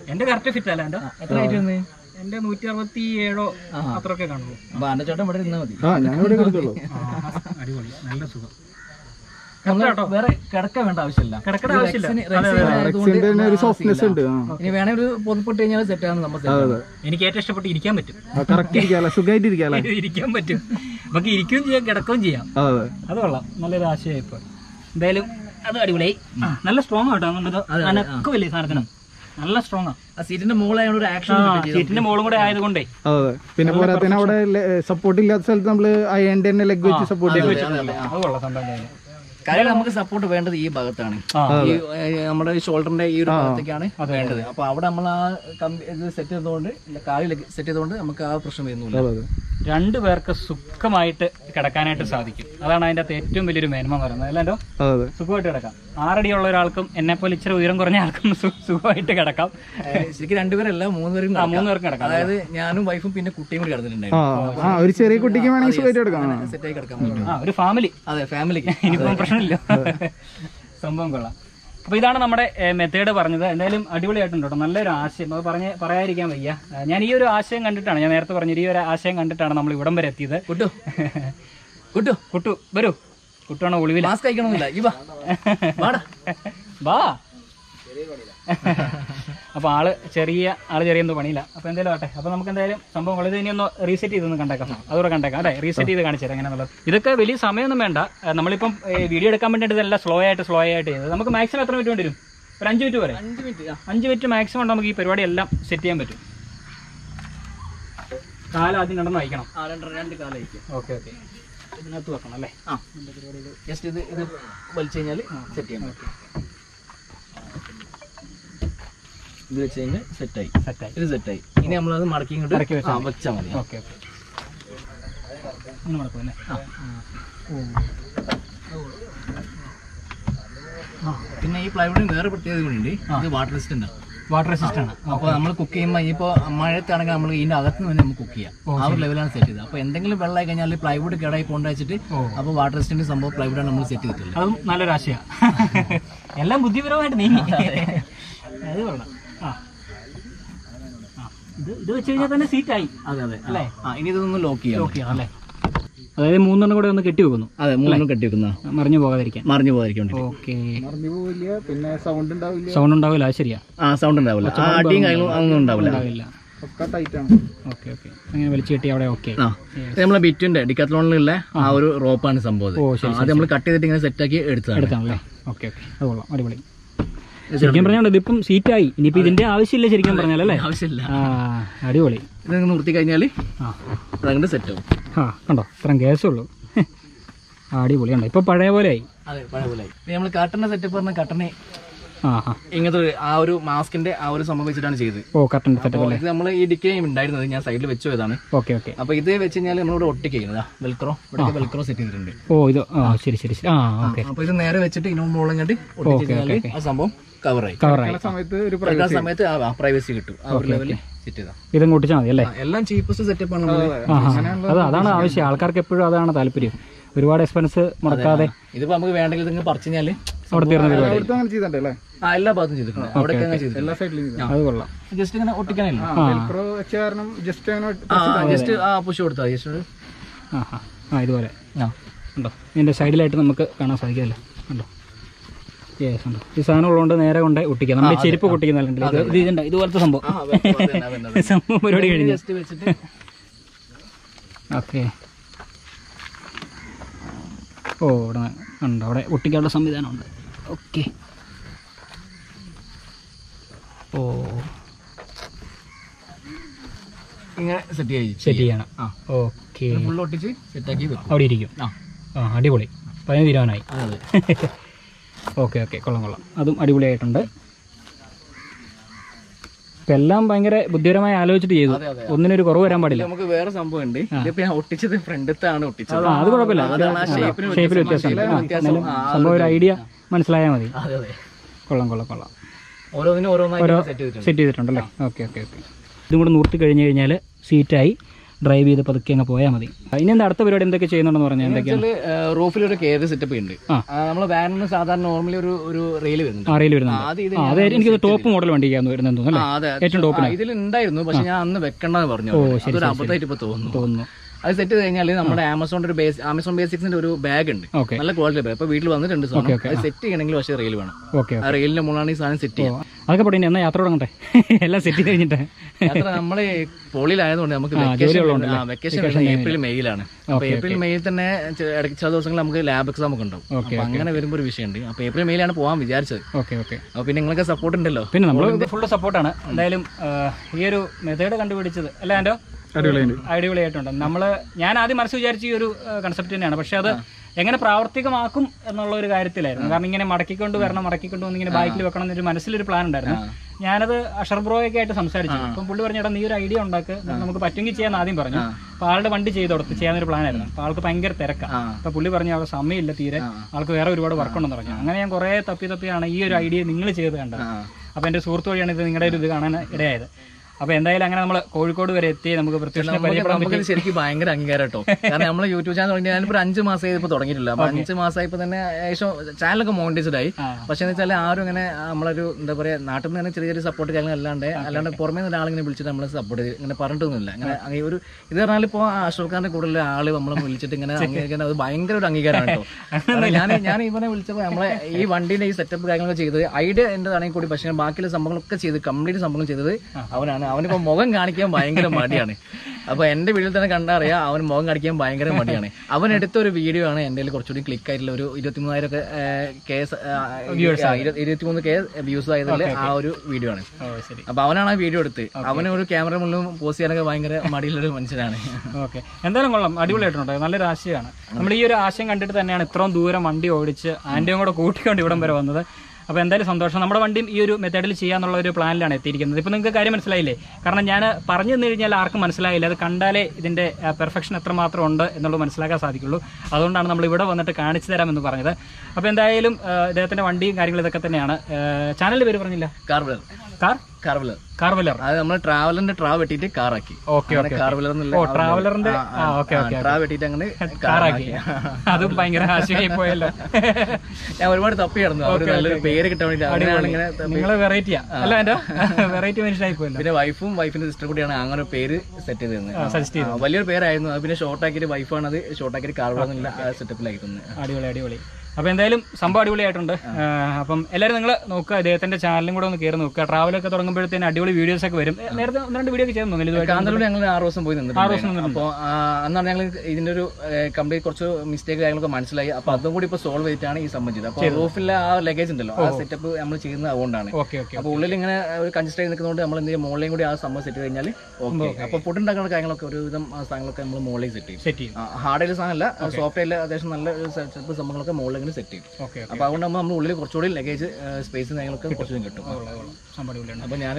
എന്റെ കറക്റ്റ് ഫിറ്റ് അല്ല എന്റെ? എത്ര ആയിട്ട് വന്ന്? എന്റെ നൂറ്റി അറുപത്തി ഏഴോ അത്രയൊക്കെ കാണുള്ളൂ. അപ്പൊ അന്നച്ചോട്ടം ചേട്ടൻ ഇവിടെ ഇരുന്നാ മതി. അടിപൊളി. നല്ല സുഖം. വേറെ കിടക്ക വേണ്ട ആവശ്യമില്ല. കിടക്കേണ്ട ആവശ്യമില്ല. ഒരു സോഫ്റ്റ്നെസ് ഉണ്ട് ഇനി വേണേ ഒരു പൊതുപ്പെട്ട് കഴിഞ്ഞാൽ സെറ്റ് ആണ് നമ്മൾ എനിക്ക് ഏറ്റവും ഇഷ്ടപ്പെട്ട് ഇരിക്കാൻ പറ്റും. സുഖമായിട്ട് ഇരിക്കാൻ പറ്റും. നമുക്ക് ഇരിക്കുകയും ചെയ്യാം കിടക്കുകയും ചെയ്യാം. അത് കൊള്ളാം. നല്ലൊരു ആശയം ഇപ്പൊ എന്തായാലും അത് അടിപൊളിയായി നല്ല സ്ട്രോങ് ആട്ടോ. അനക്കുമല്ലേ സാധനത്തിനും. നല്ല സ്ട്രോങ് സീറ്റിന്റെ മുകളിലായ ഒരു ആക്ഷൻ സീറ്റിന്റെ മുകളും കൂടെ ആയതുകൊണ്ടേ. അതെ പിന്നെ പോരാത്തിന് അവിടെ സപ്പോർട്ട് ഇല്ലാത്ത സ്ഥലത്ത് നമ്മൾ അയണിന്റെ തന്നെ ലെഗ് വെച്ച് സപ്പോർട്ട് ചെയ്യാൻ അത് കൊള്ളാം സംഭവം കാര്യം നമുക്ക് സപ്പോർട്ട് വേണ്ടത് ഈ ഭാഗത്താണ്. ഈ നമ്മുടെ ഷോൾഡറിന്റെ ഈ ഒരു ഭാഗത്തേക്കാണ് വേണ്ടത്. അപ്പൊ അവിടെ നമ്മൾ ആ കമ്പി സെറ്റ് ചെയ്തുകൊണ്ട് കാലിൽ സെറ്റ് ചെയ്തുകൊണ്ട് നമുക്ക് ആ പ്രശ്നം വരുന്നില്ല. രണ്ടു പേർക്ക് സുഖമായിട്ട് കിടക്കാനായിട്ട് സാധിക്കും. അതാണ് അതിന്റെ അകത്ത് ഏറ്റവും വലിയൊരു മേന്മ എന്ന് പറയുന്നത്. അല്ലോ സുഖമായിട്ട് കിടക്കാം. ആറടിയുള്ള ഒരാൾക്കും എന്നെ പോലെ ഇച്ചിരി ഉയരം കുറഞ്ഞ ആൾക്കും സുഖമായിട്ട് കിടക്കാം. ശരിക്കും രണ്ടുപേരല്ല മൂന്നുപേരും മൂന്ന് പേർക്കും കിടക്കാം അതായത് ഞാനും വൈഫും പിന്നെ കുട്ടിയും കൂടി കിടന്നിട്ടുണ്ടായിരുന്നു. ഒരു ചെറിയ കുട്ടിക്ക് വേണമെങ്കിൽ സുഖമായിട്ട് കിടക്കാം. കിടക്കാൻ ഒരു ഫാമിലി. അതെ ഫാമിലിക്ക്. ഇനിയിപ്പം പ്രശ്നമില്ല. സംഭവം കൊള്ളാം. അപ്പൊ ഇതാണ് നമ്മുടെ മെത്തേഡ് പറഞ്ഞത്. എന്തായാലും അടിപൊളിയായിട്ടുണ്ട് കേട്ടോ നല്ലൊരു ആശയം. അത് പറഞ്ഞ് പറയാതിരിക്കാൻ വയ്യ. ഞാൻ ഈ ഒരു ആശയം കണ്ടിട്ടാണ് ഞാൻ നേരത്തെ പറഞ്ഞ ഈ ഒരു ആശയം കണ്ടിട്ടാണ് നമ്മൾ ഇവിടം വരെ എത്തിയത്. കുട്ടു. കുട്ടു. കുട്ടു വരൂ. കുട്ടുവാണ് ഒളിവിൽ മാസ്ക് കഴിക്കണമെന്നില്ല വാ. വാടാ വാ അപ്പൊ ആൾ ചെറിയ ആൾ ചെറിയ എന്തോ പണിയില്ല. അപ്പൊ എന്തായാലും ആട്ടെ അപ്പൊ നമുക്ക് എന്തായാലും സംഭവം വളരെ ഇനി ഒന്ന് റീസെറ്റ് ചെയ്തൊന്ന് കണ്ടേക്കാം. അതുകൂടെ കണ്ടേക്കാം. അല്ലേ? റീസെറ്റ് ചെയ്ത് കാണിച്ചു തരാം എങ്ങനെയാണുള്ളത് ഇതൊക്കെ വലിയ സമയമൊന്നും വേണ്ട. നമ്മളിപ്പം വീഡിയോ എടുക്കാൻ വേണ്ടിയിട്ട് ഇതെല്ലാം സ്ലോ ആയിട്ട് സ്ലോ ആയിട്ട് ചെയ്തത്. നമുക്ക് മാക്സിമം എത്ര മിനിറ്റ് വേണ്ടി വരും? ഒരു അഞ്ച് മിനിറ്റ് വരെ? അഞ്ച് മിനിറ്റ് അഞ്ച് മിനിറ്റ് മാക്സിമം ഉണ്ട് നമുക്ക് ഈ പരിപാടി എല്ലാം സെറ്റ് ചെയ്യാൻ പറ്റും. കാലം ആദ്യം നടന്ന് വായിക്കണം ആ രണ്ട് രണ്ട് കാലായിരിക്കും ഓക്കെ ഓക്കെ ഇതിനകത്ത് വെക്കണം അല്ലേ? ആ. ജസ്റ്റ് ഇത് ഇത് വലിച്ചു കഴിഞ്ഞാൽ സെറ്റ് ചെയ്യണം ഇത് വെച്ച് കഴിഞ്ഞാൽ സെറ്റായി. സെറ്റായി. ഇത് സെറ്റായി. ഇനി നമ്മളത് മടക്കി ഇങ്ങോട്ട് ഇറക്കി വെച്ചാൽ മതി. Okay okay. ഇങ്ങനെ അല്ലേ പിന്നെ ഈ പ്ലൈവുഡിന് വേറെ പ്രത്യേകത കൂടി ഉണ്ട്. ഇത് വാട്ടർ റെസിസ്റ്റന്റ് ആണ്. വാട്ടർ റെസിസ്റ്റന്റ് ആണ്. അപ്പോൾ നമ്മൾ കുക്ക് ചെയ്യുമ്പോൾ ഇപ്പോൾ മഴയത്താണെങ്കിൽ നമ്മൾ ഇതിന്റെ അകത്ത് നിന്ന് നമുക്ക് കുക്ക് ചെയ്യാം. ആ ഒരു ലെവലാണ് സെറ്റ് ചെയ്തത്. അപ്പോൾ എന്തെങ്കിലും വെള്ളമായി കഴിഞ്ഞാൽ പ്ലൈവുഡ് കേടായി പോകേണ്ട വെച്ചിട്ട് അപ്പോൾ വാട്ടർ റെസിസ്റ്റന്റ് സംഭവം ആണ് നമ്മൾ സെറ്റ് ചെയ്തിട്ടുള്ളത്. അതും നല്ലൊരു ആശയമാണ് എല്ലാം ബുദ്ധിപരമായിട്ട് നീങ്ങി. അത്. ആ, ഇത് ഇത് വെച്ച് കഴിഞ്ഞാൽ തന്നെ സീറ്റായി അതെ അതെ. അല്ലേ? ആ ഇനി ഇതൊന്ന് ലോക്ക് ചെയ്യാം. ഓക്കെ അല്ലേ? അതായത് മൂന്നെണ്ണം കൂടെ ഒന്ന് കെട്ടി വെക്കുന്നു. അതെ മൂന്നെണ്ണം കെട്ടി വെക്കുന്ന. മറിഞ്ഞു പോകാതിരിക്കാൻ. മറിഞ്ഞു പോകാതിരിക്കാൻ ഓക്കെ. മറിഞ്ഞു പോവില്ല പിന്നെ സൗണ്ട് ഉണ്ടാവില്ല. സൗണ്ട് ഉണ്ടാവില്ല ശരിയാ. ആ സൗണ്ട് ഉണ്ടാവില്ല. ആ അടിയും കാര്യങ്ങളും ഒന്നും ഉണ്ടാവില്ല. ഉണ്ടാവില്ല. Okay okay. അങ്ങനെ വലിച്ചു കെട്ടി അവിടെ ഓക്കെ ആ. ഇത് നമ്മളെ ബിറ്റിന്റെ ഡിക്കാത്ലോണിലുള്ള ആ. ഒരു റോപ്പാണ് സംഭവം അത്. നമ്മൾ കട്ട് ചെയ്തിട്ട് ഇങ്ങനെ സെറ്റ് ആക്കി എടുത്താണല്ലേ ഓക്കെ ഓക്കെ. അത് കൊള്ളാം. അടിപൊളി. ശരിക്കും പറഞ്ഞാൽ ഇതിപ്പം സീറ്റായി ഇനിയിപ്പോ ഇതിന്റെ ആവശ്യമില്ല ശരിക്കും പറഞ്ഞാലല്ലേ ആവശ്യമില്ല. ആ അടിപൊളി. ഇത് നിർത്തി കഴിഞ്ഞാൽ ആ. സെറ്റ് ആവും. ആ കണ്ടോ? ഇത്രയും കേസുള്ളൂ അടിപൊളിയുണ്ട് ഇപ്പൊ പഴയ പോലെ ആയി. അതെ പഴയ പോലെ നമ്മൾ കട്ടണ സെറ്റപ്പ് പറഞ്ഞ കട്ടണ ഇങ്ങനത്തെ ആ ഒരു മാസ്കിന്റെ ആ ഒരു സംഭവം വെച്ചിട്ടാണ് ചെയ്തത്. ഓ കറക്റ്റ് സെറ്റപ്പ് അല്ലേ? ഇത് നമ്മൾ ഈ ഡിക്കേ ഉണ്ടായിരുന്നത് ഞാൻ സൈഡിൽ വെച്ചു പോയതാണ്. Okay okay. അപ്പൊ ഇത് വെച്ച് കഴിഞ്ഞാൽ നമ്മളിവിടെ ഒട്ടിക്കുന്നതാ വെൽക്രോ ഇവിടെ വെൽക്രോ സെറ്റ് ചെയ്തിട്ടുണ്ട്. ഓ ഇത് ശരി ശരി ശരി. അപ്പൊ ഇത് നേരെ വെച്ചിട്ട് ഇനോ മുകളിൽ കണ്ടി ഒട്ടിച്ച് ആ സംഭവം കവറായി കവറായി സമയത്ത് ഒരു ആ പ്രൈവസി കിട്ടും. ആ ഒരു ലെവലിൽ ഇതും കൂട്ടിച്ചാൽ മതി അല്ലേ? എല്ലാം ചീപ്പസ്റ്റ് സെറ്റപ്പ് ആണ്. അത് അതാണ് ആവശ്യം. ആൾക്കാർക്ക് എപ്പോഴും അതാണ് താല്പര്യം. ഒരുപാട് എക്സ്പെൻസ് മുടക്കാതെ. ഇതിപ്പോ നമുക്ക് വേണ്ടെങ്കിൽ ഇത് പറിച്ചു കഴിഞ്ഞാൽ അവിടെ തീർന്ന പരിപാടി. ആ എല്ലാ ഭാഗത്തും ചെയ്തിട്ടുണ്ട്. അവിടെ എല്ലാ സൈഡിലും അത് കൊള്ളാം. ജസ്റ്റ് ഇങ്ങനെ ഒട്ടിക്കാനില്ല ജസ്റ്റ് അങ്ങനെ ജസ്റ്റ് ആ പുഷ് കൊടുത്താൽ ജസ്റ്റ് ആ ആ ആ ഇതുപോലെ. ആ. ഉണ്ടോ? ഇതിന്റെ സൈഡിലായിട്ട് നമുക്ക് കാണാൻ സാധിക്കുമല്ലോ. ഉണ്ടോ? ഈ സാധനം ഉള്ളതുകൊണ്ട് നേരെ കൊണ്ട് ഒട്ടിക്കാം. നമ്മൾ ചെരുപ്പ് ഒട്ടിക്കുന്നുണ്ടല്ലോ ഇത് ഇത് ഇതുണ്ട്. ഇതുപോലത്തെ സംഭവം. സംഭവം പരിപാടി കഴിഞ്ഞു. ഓക്കെ. ഓ ഇവിടെ ഉണ്ട്. അവിടെ ഒട്ടിക്കാനുള്ള സംവിധാനമുണ്ട്. ഓക്കെ. ഓ. ഇങ്ങനെ സെറ്റ് സെറ്റ് ചെയ്യണം. ആ. ഓക്കെ. ഫുൾ ഒട്ടിച്ച് സെറ്റാക്കി അവിടെ ഇരിക്കും. ആ. ആ അടിപൊളി. പതിനു തീരുമാനമായി. അതെ. ഓക്കെ ഓക്കെ കൊള്ളാം കൊള്ളാം. അതും അടിപൊളിയായിട്ടുണ്ട്. ഇപ്പം എല്ലാം ഭയങ്കര ബുദ്ധിപരമായി ആലോചിച്ചിട്ട് ചെയ്തു. ഒന്നിനൊരു കുറവ് വരാൻ പാടില്ല. നമുക്ക് വേറെ സംഭവം ഉണ്ട് ഇതിപ്പോ ഞാൻ ഒട്ടിച്ചത് ഫ്രണ്ടത്താണ് ഒട്ടിച്ചത്. അത് കുഴപ്പമില്ല. ഷേപ്പിൽ വ്യത്യാസം. സംഭവം ഒരു ഐഡിയ മനസ്സിലായാൽ മതി. കൊള്ളാം കൊള്ളാം കൊള്ളാം. ഓരോന്നിനും ചെയ്തിട്ടുണ്ട്. സെറ്റ് ചെയ്തിട്ടുണ്ടല്ലേ? Okay okay okay. ഇതും കൂടെ നിർത്തി കഴിഞ്ഞ് കഴിഞ്ഞാൽ സീറ്റായി ഡ്രൈവ് ചെയ്ത് പതുക്കെ അങ്ങ് പോയാൽ മതി. ഇനി എന്താ അടുത്ത പരിപാടി എന്തൊക്കെ ചെയ്യുന്നുണ്ടെന്ന് പറഞ്ഞാൽ എന്തൊക്കെയാണ്? റൂഫിൽ ഒരു കെയർ സെറ്റപ്പ് ഉണ്ട് ആ. നമ്മളെ വാനിന് സാധാരണ നോർമലി ഒരു ഒരു റെയിൽ വരുന്നുണ്ട്. ആ റെയിൽ വരുന്നത് അതെ എനിക്ക് ടോപ്പ് മോഡൽ വണ്ടിക്കാന്ന് വരുന്നത് തോന്നുന്നു ഏറ്റവും ടോപ്പിന് ഇതിൽ ഉണ്ടായിരുന്നു പക്ഷെ ഞാൻ അന്ന് വെക്കണ്ടെന്ന് പറഞ്ഞു. അതൊരു അബദ്ധമായിട്ട് ഇപ്പൊ തോന്നുന്നു. തോന്നുന്നു. അത് സെറ്റ് കഴിഞ്ഞാൽ നമ്മുടെ ആമസോണിന്റെ ഒരു ബേസ് ആമസോൺ ബേസിക്സിന്റെ ഒരു ബാഗ് ഉണ്ട്. നല്ല ക്വാളിറ്റി ബാഗ് അപ്പൊ വീട്ടിൽ വന്നിട്ടുണ്ട് സാധനം. അത് സെറ്റ് ചെയ്യണമെങ്കിൽ പക്ഷേ റെയിൽ വേണം. ആ റെയിലിന്റെ മുകളിലാണ് ഈ സാധനം സെറ്റ് ചെയ്യുക. അതൊക്കെ പറയുന്നത് എന്നാ യാത്ര തുടങ്ങട്ടെ? എല്ലാം സെറ്റ് കഴിഞ്ഞിട്ട്. യാത്ര നമ്മൾ പോളിയിലായതുകൊണ്ട് നമുക്ക് വെക്കേഷൻ ഏപ്രിൽ മെയ്യിലാണ് അപ്പൊ ഏപ്രിൽ മെയ്യിൽ തന്നെ ഇടയ്ക്ക് ചില ദിവസങ്ങളിൽ നമുക്ക് ലാബ് എക്സാം ഒക്കെ ഉണ്ടാവും. അപ്പൊ അങ്ങനെ വരുമ്പോൾ ഒരു വിഷയമുണ്ട്. അപ്പൊ ഏപ്രിൽ മെയ്യിലാണ് പോകാൻ വിചാരിച്ചത്. ഓക്കെ ഓക്കെ അപ്പൊ പിന്നെ നിങ്ങളൊക്കെ സപ്പോർട്ട് ഉണ്ടല്ലോ. പിന്നെ നമ്മൾ ഫുൾ സപ്പോർട്ടാണ് എന്തായാലും ഈ ഒരു മെത്തേഡ് കണ്ടുപിടിച്ചത്. അല്ല ആൻഡോ അടിപൊളിയായിട്ടുണ്ട്. നമ്മൾ ഞാൻ ആദ്യം മനസ്സിൽ വിചാരിച്ച ഈ ഒരു കൺസെപ്റ്റ് തന്നെയാണ്. പക്ഷെ അത് എങ്ങനെ പ്രാവർത്തികമാക്കും എന്നുള്ള ഒരു കാര്യത്തിലായിരുന്നു. കാരണം ഇങ്ങനെ മടക്കിക്കൊണ്ട് വരണം മടക്കിക്കൊണ്ട് വന്ന് ഇങ്ങനെ ബൈക്കിൽ വെക്കണം എന്നൊരു മനസ്സിലൊരു പ്ലാൻ ഉണ്ടായിരുന്നു. ഞാനത് അഷർ ബ്രോയൊക്കെ ആയിട്ട് സംസാരിച്ചു. അപ്പം പുള്ളി പറഞ്ഞു "എടാ, നീ ഒരു ഐഡിയ ഉണ്ടാക്ക് നമുക്ക് പറ്റുമെങ്കിൽ ചെയ്യാൻ ആദ്യം പറഞ്ഞു. അപ്പൊ ആളുടെ വണ്ടി ചെയ്ത് കൊടുത്ത് ചെയ്യാനൊരു പ്ലാൻ ആയിരുന്നു. അപ്പൊ ആൾക്ക് ഭയങ്കര തിരക്കാണ് അപ്പൊ പുള്ളി പറഞ്ഞു അവിടെ സമയമില്ല തീരെ. ആൾക്ക് വേറെ ഒരുപാട് വർക്ക് ഉണ്ടെന്ന് പറഞ്ഞു. അങ്ങനെ ഞാൻ കുറെ തപ്പി തപ്പിയാണ് ഈ ഒരു ഐഡിയ നിങ്ങൾ ചെയ്ത് കണ്ടത്. അപ്പൊ എന്റെ സുഹൃത്ത് വഴിയാണ് ഇത് നിങ്ങളുടെ ഒരു ഇത് കാണാൻ ഇടയായത്. അപ്പൊ എന്തായാലും അങ്ങനെ നമ്മൾ കോഴിക്കോട് വരെ എത്തി നമുക്ക് പരിചയപ്പെടാൻ പറ്റി. ശരിക്കും ഭയങ്കര അംഗീകാരം കേട്ടോ. കാരണം നമ്മൾ യൂട്യൂബ് ചാനൽ തുടങ്ങി ഞാനിപ്പോ അഞ്ചു മാസം ഇപ്പൊ തുടങ്ങിയിട്ടില്ല. അപ്പൊ അഞ്ച് ഇപ്പൊ തന്നെ ഏകദേശം ചാനലൊക്കെ മോണിറ്റൈസ്ഡ് ആയി. പക്ഷെ എന്ന് വെച്ചാൽ ആരും ഇങ്ങനെ നമ്മളൊരു എന്താ പറയാ നാട്ടിൽ നിന്ന് തന്നെ ചെറിയ ചെറിയ സപ്പോർട്ട് കാര്യങ്ങൾ അല്ലാണ്ട് അല്ലാണ്ട് പുറമേ നിന്ന് ഒരാളിങ്ങനെ വിളിച്ചിട്ട് നമ്മളെ സപ്പോർട്ട് ചെയ്ത് ഇങ്ങനെ പറഞ്ഞിട്ടൊന്നുമില്ല. അങ്ങനെ അങ്ങനെ ഒരു ഇത് പറഞ്ഞാൽ ഇപ്പൊ അശോക് ഖാന്റെ കൂടുതൽ ആൾ നമ്മളെ വിളിച്ചിട്ട് ഇങ്ങനെ അംഗീകരിക്കുന്നത് അത് ഭയങ്കര ഒരു അംഗീകാരമാണ് കേട്ടോ. ഞാൻ ഞാൻ ഇവനെ വിളിച്ചപ്പോൾ നമ്മളെ ഈ വണ്ടിന്റെ ഈ സെറ്റപ്പ് കാര്യങ്ങളൊക്കെ ചെയ്തത് ഐഡിയ എന്റേതാണെങ്കിൽ കൂടി പക്ഷേ ബാക്കിയുള്ള സംഭവങ്ങളൊക്കെ ചെയ്ത് കംപ്ലീറ്റ് സംഭവങ്ങൾ ചെയ്തത് അവനാണ്. അവനിപ്പോ മുഖം കാണിക്കാൻ ഭയങ്കര മടിയാണ്. അപ്പൊ എന്റെ വീട്ടിൽ തന്നെ കണ്ടറിയാം അവൻ മുഖം കാണിക്കാൻ ഭയങ്കര മടിയാണ്. അവൻ എടുത്ത ഒരു വീഡിയോ ആണ് എന്റെ കുറച്ചുകൂടി ക്ലിക്ക് ആയിട്ടുള്ള ഒരു ഇരുപത്തിമൂന്നായിരം ഒക്കെ കേസ് ഇരുപത്തിമൂന്ന് കെ വ്യൂസ് ആയതിൽ ആ ഒരു വീഡിയോ ആണ്. അപ്പൊ അവനാണ് ആ വീഡിയോ എടുത്ത്. അവന് ഒരു ക്യാമറ മുന്നിലും പോസ്റ്റ് ചെയ്യാനൊക്കെ ഭയങ്കര മടിയുള്ളൊരു മനുഷ്യനാണ്. ഓക്കെ എന്തായാലും കൊള്ളാം. അടിപൊളിയായിട്ടുണ്ടോ നല്ലൊരു ആശയമാണ്. നമ്മൾ ഈ ഒരു ആശയം കണ്ടിട്ട് തന്നെയാണ് ഇത്രയും ദൂരം വണ്ടി ഓടിച്ച് ആന്റിയും കൂടെ കൂട്ടിക്കൊണ്ട് ഇവിടം വരെ വന്നത്. അപ്പോൾ എന്തായാലും സന്തോഷം. നമ്മുടെ വണ്ടിയും ഈ ഒരു മെത്തേഡിൽ ചെയ്യാന്നുള്ള ഒരു പ്ലാനിലാണ് എത്തിയിരിക്കുന്നത്. ഇപ്പോൾ നിങ്ങൾക്ക് കാര്യം മനസ്സിലായില്ലേ? കാരണം ഞാൻ പറഞ്ഞു തന്നു കഴിഞ്ഞാൽ ആർക്കും മനസ്സിലായില്ല. അത് കണ്ടാലേ ഇതിന്റെ പെർഫെക്ഷൻ എത്രമാത്രം ഉണ്ട് എന്നുള്ളത് മനസ്സിലാക്കാൻ സാധിക്കുള്ളൂ. അതുകൊണ്ടാണ് നമ്മൾ ഇവിടെ വന്നിട്ട് കാണിച്ചു തരാമെന്ന് പറഞ്ഞത്. അപ്പോൾ എന്തായാലും ഇദ്ദേഹത്തിന്റെ വണ്ടിയും കാര്യങ്ങളും ഇതൊക്കെ തന്നെയാണ്. ചാനലിന്റെ പേര് പറഞ്ഞില്ല? കാർവലർ കാർ? അത് നമ്മൾ ട്രാവലറിന്റെ ട്രാ വെട്ടിട്ട് കാറാക്കി. ഓക്കെ ട്രാവലറിന്റെ ട്രാ വെട്ടിയിട്ട് അങ്ങനെ കാറാക്കി. അതും ഭയങ്കര ആശയമായി പോയല്ലോ. ഞാൻ ഒരുപാട് തപ്പി കിടന്നു അവർ നല്ലൊരു പേര് കിട്ടാൻ വേണ്ടി തപ്പി. വെറൈറ്റിയാ അല്ല എന്റെ വെറൈറ്റി മനുഷ്യനായി പോയല്ലോ. പിന്നെ വൈഫും വൈഫിന്റെ സിസ്റ്റർ കൂടിയാണ് അങ്ങനെ പേര് സെറ്റ് ചെയ്ത് തന്നത് സജസ്റ്റ് ചെയ്തു ആ, വലിയൊരു പേരായിരുന്നു. അത് പിന്നെ ഷോർട്ടാക്കിയിട്ട് വൈഫാണ് അത് ഷോർട്ടാക്കിയിട്ട് സെറ്റപ്പിലായിരുന്നു എന്നുള്ള സെറ്റപ്പിലാക്കി അടിപൊളി അടിപൊളി. അപ്പൊ എന്തായാലും സംഭവം അടിപൊളിയായിട്ടുണ്ട്. അപ്പം എല്ലാവരും നിങ്ങൾ നോക്കുക ഇദ്ദേഹത്തിന്റെ ചാനലും കൂടെ ഒന്ന് കയറി നോക്കുക. ട്രാവലൊക്കെ തുടങ്ങുമ്പോഴത്തേന് അടിപൊളി വീഡിയോസ് ഒക്കെ വരും. നേരത്തെ ഒന്ന് രണ്ട് വീഡിയോ ഒക്കെ ചെയ്തു കാന്തലൂടെ ഞങ്ങൾ ആറ് ദിവസം പോയി നിന്നിട്ടുണ്ട്. അപ്പോൾ അന്നാണ് ഞങ്ങൾ ഇതിന്റെ ഒരു കംപ്ലീറ്റ് കുറച്ച് മിസ്റ്റേക്ക് കാര്യങ്ങളൊക്കെ മനസ്സിലായി. അപ്പൊ അതും കൂടി ഇപ്പൊ സോൾവ് ചെയ്തിട്ടാണ് ഈ സംബന്ധിച്ചത് അപ്പോൾ അപ്പൊ റൂഫിലെ ആ ലഗേജ് ഉണ്ടല്ലോ ആ സെറ്റപ്പ് നമ്മൾ ചെയ്യുന്നത് അതുകൊണ്ടാണ്. ഓക്കെ ഓക്കെ അപ്പൊ ഉള്ളിൽ ഇങ്ങനെ ഒരു കൺസിസ്റ്റർ ചെയ്ത് നിൽക്കുന്നതുകൊണ്ട് നമ്മൾ എന്തെങ്കിലും മോളിലും കൂടി ആ സംഭവം സെറ്റ് കഴിഞ്ഞാൽ ഓക്കെ അപ്പൊ ഫുഡ് ഉണ്ടാക്കുന്ന കാര്യങ്ങളൊക്കെ ഒരുവിധം സാധനങ്ങളൊക്കെ നമ്മൾ മോളിൽ സെറ്റ് ചെയ്യും. ഹാർഡ് ആയിട്ട് സാധനമല്ല സോഫ്റ്റ് ആയിട്ട് അത്യാവശ്യം നല്ല സെറ്റപ്പ് സംഭവങ്ങളൊക്കെ മുകളിൽ അങ്ങനെ സെറ്റ് ചെയ്യും ഓക്കെ അപ്പൊ അതുകൊണ്ട് നമ്മൾ ഉള്ളിൽ കുറച്ചുകൂടി ലഗേജ് സ്പേസും കാര്യങ്ങളൊക്കെ കുറച്ചും കിട്ടും. സംഭവം അപ്പൊ ഞാൻ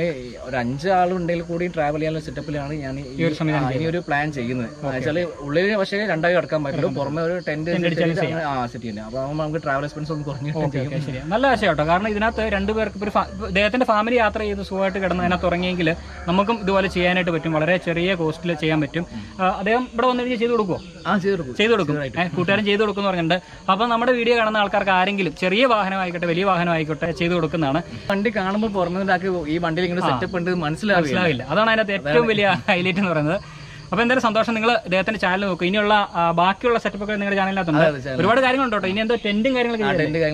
ഒരു അഞ്ചാളുണ്ടെങ്കിൽ കൂടി ട്രാവൽ ചെയ്യാനുള്ള സെറ്റപ്പിലാണ് ഞാൻ ഇനി ഒരു പ്ലാൻ ചെയ്യുന്നത്. വെച്ചാൽ ഉള്ളിൽ പക്ഷേ രണ്ടായി കിടക്കാൻ പറ്റുള്ളൂ. പുറമെ ഒരു ടെന്റ് ആ സെറ്റ് ചെയ്യുന്നത് അപ്പൊ ആവുമ്പോ നമുക്ക് ട്രാവൽ എക്സ്പെൻസ് ഒന്ന് കുറഞ്ഞു നല്ല ആശയം കേട്ടോ. കാരണം ഇതിനകത്ത് രണ്ടുപേർക്ക് ഒരു ഇദ്ദേഹത്തിന്റെ ഫാമിലി യാത്ര ചെയ്ത് സുഖമായിട്ട് കിടന്ന് അതിനകത്ത് തുടങ്ങിയെങ്കിൽ നമുക്കും ഇതുപോലെ ചെയ്യാനായിട്ട് പറ്റും. വളരെ ചെറിയ കോസ്റ്റിൽ ചെയ്യാൻ പറ്റും. അദ്ദേഹം ഇവിടെ വന്നു കഴിഞ്ഞാൽ ചെയ്തു കൊടുക്കുമോ ആ ചെയ്ത് കൊടുക്കും. ചെയ്തു കൊടുക്കും. കൂട്ടുകാരും ചെയ്ത് ചെയ്തു കൊടുക്കുന്നു പറഞ്ഞിട്ടുണ്ട്. അപ്പൊ നമ്മുടെ വീഡിയോ കാണുന്ന ആൾക്കാർക്ക് ആരെങ്കിലും ചെറിയ വാഹനമായിക്കോട്ടെ വലിയ വാഹനമായിക്കോട്ടെ ചെയ്തു കൊടുക്കുന്നതാണ്. വണ്ടി കാണുമ്പോൾ പുറമെ ഈ വണ്ടിയിൽ ഇങ്ങനെ സെറ്റപ്പ് ഉണ്ട് മനസ്സിലാവില്ല. അതാണ് അതിനകത്ത് ഏറ്റവും വലിയ ഹൈലൈറ്റ് എന്ന് പറയുന്നത്. അപ്പൊ എന്തായാലും സന്തോഷം. നിങ്ങൾ ഇദ്ദേഹത്തിന്റെ ചാനൽ നോക്കും. ഇനിയുള്ള ബാക്കിയുള്ള സെറ്റപ്പ് ഒക്കെ നിങ്ങളുടെ ചാനലിനകത്തുണ്ട് ഒരുപാട് കാര്യങ്ങളുണ്ട് കേട്ടോ. ഇനി എന്തോ ടെന്റും കാര്യങ്ങളൊക്കെ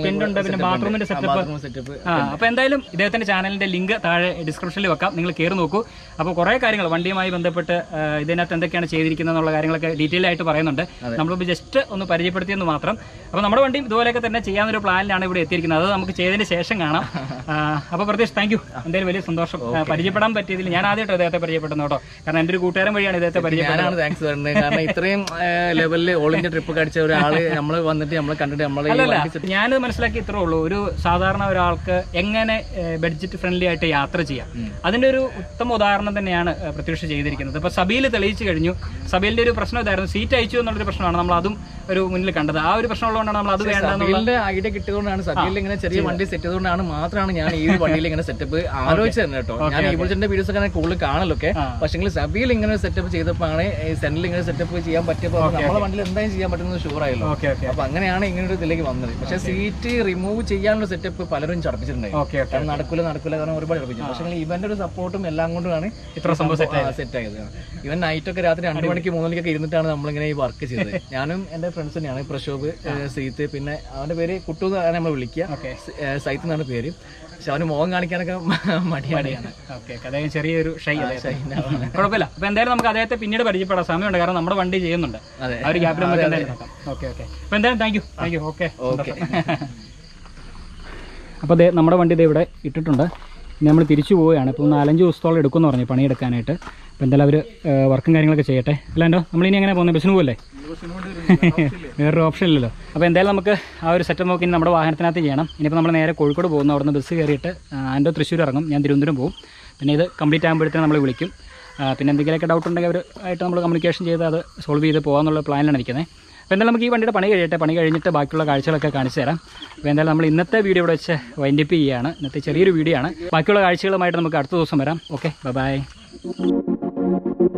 ടെന്റ് ഉണ്ട് പിന്നെ ബാത്റൂമിന്റെ സെറ്റപ്പ് ആ അപ്പൊ എന്തായാലും ഇദ്ദേഹത്തിന്റെ ചാനലിന്റെ ലിങ്ക് താഴെ ഡിസ്ക്രിപ്ഷനിൽ വെക്കാം. നിങ്ങൾ കയറി നോക്കൂ. അപ്പോൾ കുറെ കാര്യങ്ങൾ വണ്ടിയുമായി ബന്ധപ്പെട്ട് ഇതിനകത്ത് എന്തൊക്കെയാണ് ചെയ്തിരിക്കുന്നത് എന്നുള്ള കാര്യങ്ങളൊക്കെ ഡീറ്റെയിൽ ആയിട്ട് പറയുന്നുണ്ട്. നമ്മളിപ്പോൾ ജസ്റ്റ് ഒന്ന് പരിചയപ്പെടുത്തിയെന്ന് മാത്രം. അപ്പോൾ നമ്മുടെ വണ്ടിയും ഇതുപോലെയൊക്കെ തന്നെ ചെയ്യാവുന്ന ഒരു പ്ലാനിലാണ് ഇവിടെ എത്തിയിരിക്കുന്നത്. അത് നമുക്ക് ചെയ്തതിന് ശേഷം കാണാം. അപ്പൊ അപ്പോൾ പ്രത്യേകിച്ച് താങ്ക് യു എന്തായാലും വലിയ സന്തോഷം. പരിചയപ്പെടാൻ പറ്റിയതിൽ ഞാൻ ആദ്യമായിട്ട് അദ്ദേഹത്തെ പരിചയപ്പെടുന്നു കേട്ടോ. കാരണം എന്റെ ഒരു കൂട്ടുകാരൻ വഴിയാണ് ഇദ്ദേഹത്തെ ഞാനാണ് താങ്ക്സ് പറയുന്നത് കാരണം ഇത്രയും ലെവലിൽ ഓൾ ഇന്ത്യ ട്രിപ്പ് കടിച്ച ഒരാൾ നമ്മൾ വന്നിട്ട് നമ്മളെ കണ്ടിട്ട് നമ്മളെ ഞാനത് മനസ്സിലാക്കി ഇത്രേ ഉള്ളൂ. ഒരു സാധാരണ ഒരാൾക്ക് എങ്ങനെ ബഡ്ജറ്റ് ഫ്രണ്ട്ലി ആയിട്ട് യാത്ര ചെയ്യാം. അതിന്റെ ഒരു ഉത്തമ ഉദാഹരണം തന്നെയാണ് പ്രത്യക്ഷ പ്രത്യൂഷ ചെയ്തിരിക്കുന്നത്. ഇപ്പൊ സബീൽ തെളിയിച്ചു കഴിഞ്ഞു. സബീലിന്റെ ഒരു പ്രശ്നം ഇതായിരുന്നു. സീറ്റ് അയച്ചു എന്നുള്ളൊരു പ്രശ്നമാണ് നമ്മൾ അതും ഒരു മുന്നിൽ കണ്ടത്. ആ ഒരു പ്രശ്നം ഉള്ളതുകൊണ്ടാണ് നമ്മൾ അത് വേണ്ട ഐഡിയ കിട്ടിയതുകൊണ്ടാണ് സബീലിൽ ഇങ്ങനെ ചെറിയ വണ്ടി സെറ്റ് ചെയ്തുകൊണ്ടാണ് മാത്രമാണ് ഞാൻ ഈ വണ്ടിയിൽ ഇങ്ങനെ സെറ്റപ്പ് ആലോചിച്ചത് തന്നെ കേട്ടോ. ഞാൻ ഈ വീഡിയോസ് ഒക്കെ കൂടുതൽ കാണലൊക്കെ പക്ഷേ സബീൽ ഇങ്ങനെ സെറ്റപ്പ് ഈ സെന്റിൽ ഇങ്ങനെ സെറ്റപ്പ് ചെയ്യാൻ പറ്റിയപ്പോൾ നമ്മളെ വണ്ടിയിൽ എന്തായാലും ചെയ്യാൻ പറ്റുന്നത് ഷുവർ ആയല്ലോ. അപ്പൊ അങ്ങനെയാണ് ഇങ്ങനെ ഒരു ഇതിലേക്ക് വന്നത്. പക്ഷെ സീറ്റ് റിമൂവ് ചെയ്യാനുള്ള സെറ്റപ്പ് പലരും ചർപ്പിച്ചിട്ടുണ്ടായി ഓക്കെ നടക്കില്ല കാരണം നടക്കൂല നടക്കൂല കാരണം ഒരുപാട് ചർപ്പിച്ചു പക്ഷെ ഇവന്റെ ഒരു സപ്പോർട്ടും എല്ലാം കൊണ്ടാണ് ഇത്ര സംഭവം സെറ്റ് ആയത്. ഇവൻ നൈറ്റ് ഒക്കെ രാത്രി രണ്ടു മണിക്ക് മൂന്ന് മണിക്കൊക്കെ ഇരുന്നിട്ടാണ് നമ്മളിങ്ങനെ ഈ വർക്ക് ചെയ്തത്. ഞാനും എന്റെ ഫ്രണ്ട്സ് തന്നെയാണ് പ്രശോഭ് സീത്ത് പിന്നെ അവന്റെ പേര് കുട്ടു എന്നാണ് നമ്മൾ വിളിക്കുക. സൈത്ത് എന്നാണ് പേര്. പക്ഷെ അവന് മുഖം കാണിക്കാനൊക്കെ മടിയാണ്. ഓക്കെ അദ്ദേഹം ചെറിയൊരു ഷൈ കുഴപ്പമില്ല. അപ്പൊ എന്തായാലും നമുക്ക് അദ്ദേഹത്തെ പിന്നീട് പരിചയപ്പെടാൻ സമയമുണ്ട്. കാരണം നമ്മുടെ വണ്ടി ചെയ്യുന്നുണ്ട്. അതെ. ആ ഒരു ഗ്യാപ്പിൽ നമുക്ക് എന്തായാലും നോക്കാം. Okay okay. അപ്പൊ എന്തായാലും thank you thank you okay. Okay. അപ്പോൾ ദേ നമ്മുടെ വണ്ടി ദേ ഇവിടെ ഇട്ടിട്ടുണ്ട്. ഇനി നമ്മൾ തിരിച്ചു പോവുകയാണ്. ഇപ്പോൾ നാലഞ്ച് ദിവസത്തോളം എടുക്കുമെന്ന് പറഞ്ഞു പണിയെടുക്കാനായിട്ട്. അപ്പോൾ എന്തായാലും അവർ വർക്കും കാര്യങ്ങളൊക്കെ ചെയ്യട്ടെ. അല്ലാണ്ടോ? നമ്മളിനി എങ്ങനെ പോകുന്നത് ബസ്സിന് പോകല്ലേ വേറൊരു ഓപ്ഷൻ ഇല്ലല്ലോ. അപ്പോൾ എന്തായാലും നമുക്ക് ആ ഒരു സെറ്റപ്പ് നോക്കി നമ്മുടെ വാഹനത്തിനകത്ത് ചെയ്യണം. ഇനിയിപ്പോൾ നമ്മൾ നേരെ കോഴിക്കോട് പോകുന്നു. അവിടുന്ന് ബസ് കയറിയിട്ട് ആൻഡോ തൃശ്ശൂർ ഇറങ്ങും. ഞാൻ തിരുവനന്തപുരം പോകും. പിന്നെ ഇത് കംപ്ലീറ്റ് ആകുമ്പോഴത്തേനും നമ്മൾ വിളിക്കും. പിന്നെ എന്തെങ്കിലുമൊക്കെ ഡൗട്ട് ഉണ്ടെങ്കിൽ അവർ ആയിട്ട് നമ്മൾ കമ്മ്യൂണിക്കേഷൻ ചെയ്ത് അത് സോൾവ് ചെയ്ത് പോകാമെന്നുള്ള പ്ലാനിലാണ് നിൽക്കുന്നത് അപ്പോൾ എന്തായാലും നമുക്ക് ഈ വണ്ടിയുടെ പണി കഴിയട്ടെ. പണി കഴിഞ്ഞിട്ട് ബാക്കിയുള്ള കാഴ്ചകളൊക്കെ കാണിച്ചു തരാം. അപ്പോൾ എന്തായാലും നമ്മൾ ഇന്നത്തെ വീഡിയോ ഇവിടെ വെച്ച് വൈൻഡപ്പ് ചെയ്യുകയാണ്. ഇന്നത്തെ ചെറിയൊരു വീഡിയോ ആണ്. ബാക്കിയുള്ള കാഴ്ചകളുമായിട്ട് നമുക്ക് അടുത്ത ദിവസം വരാം. Okay bye you.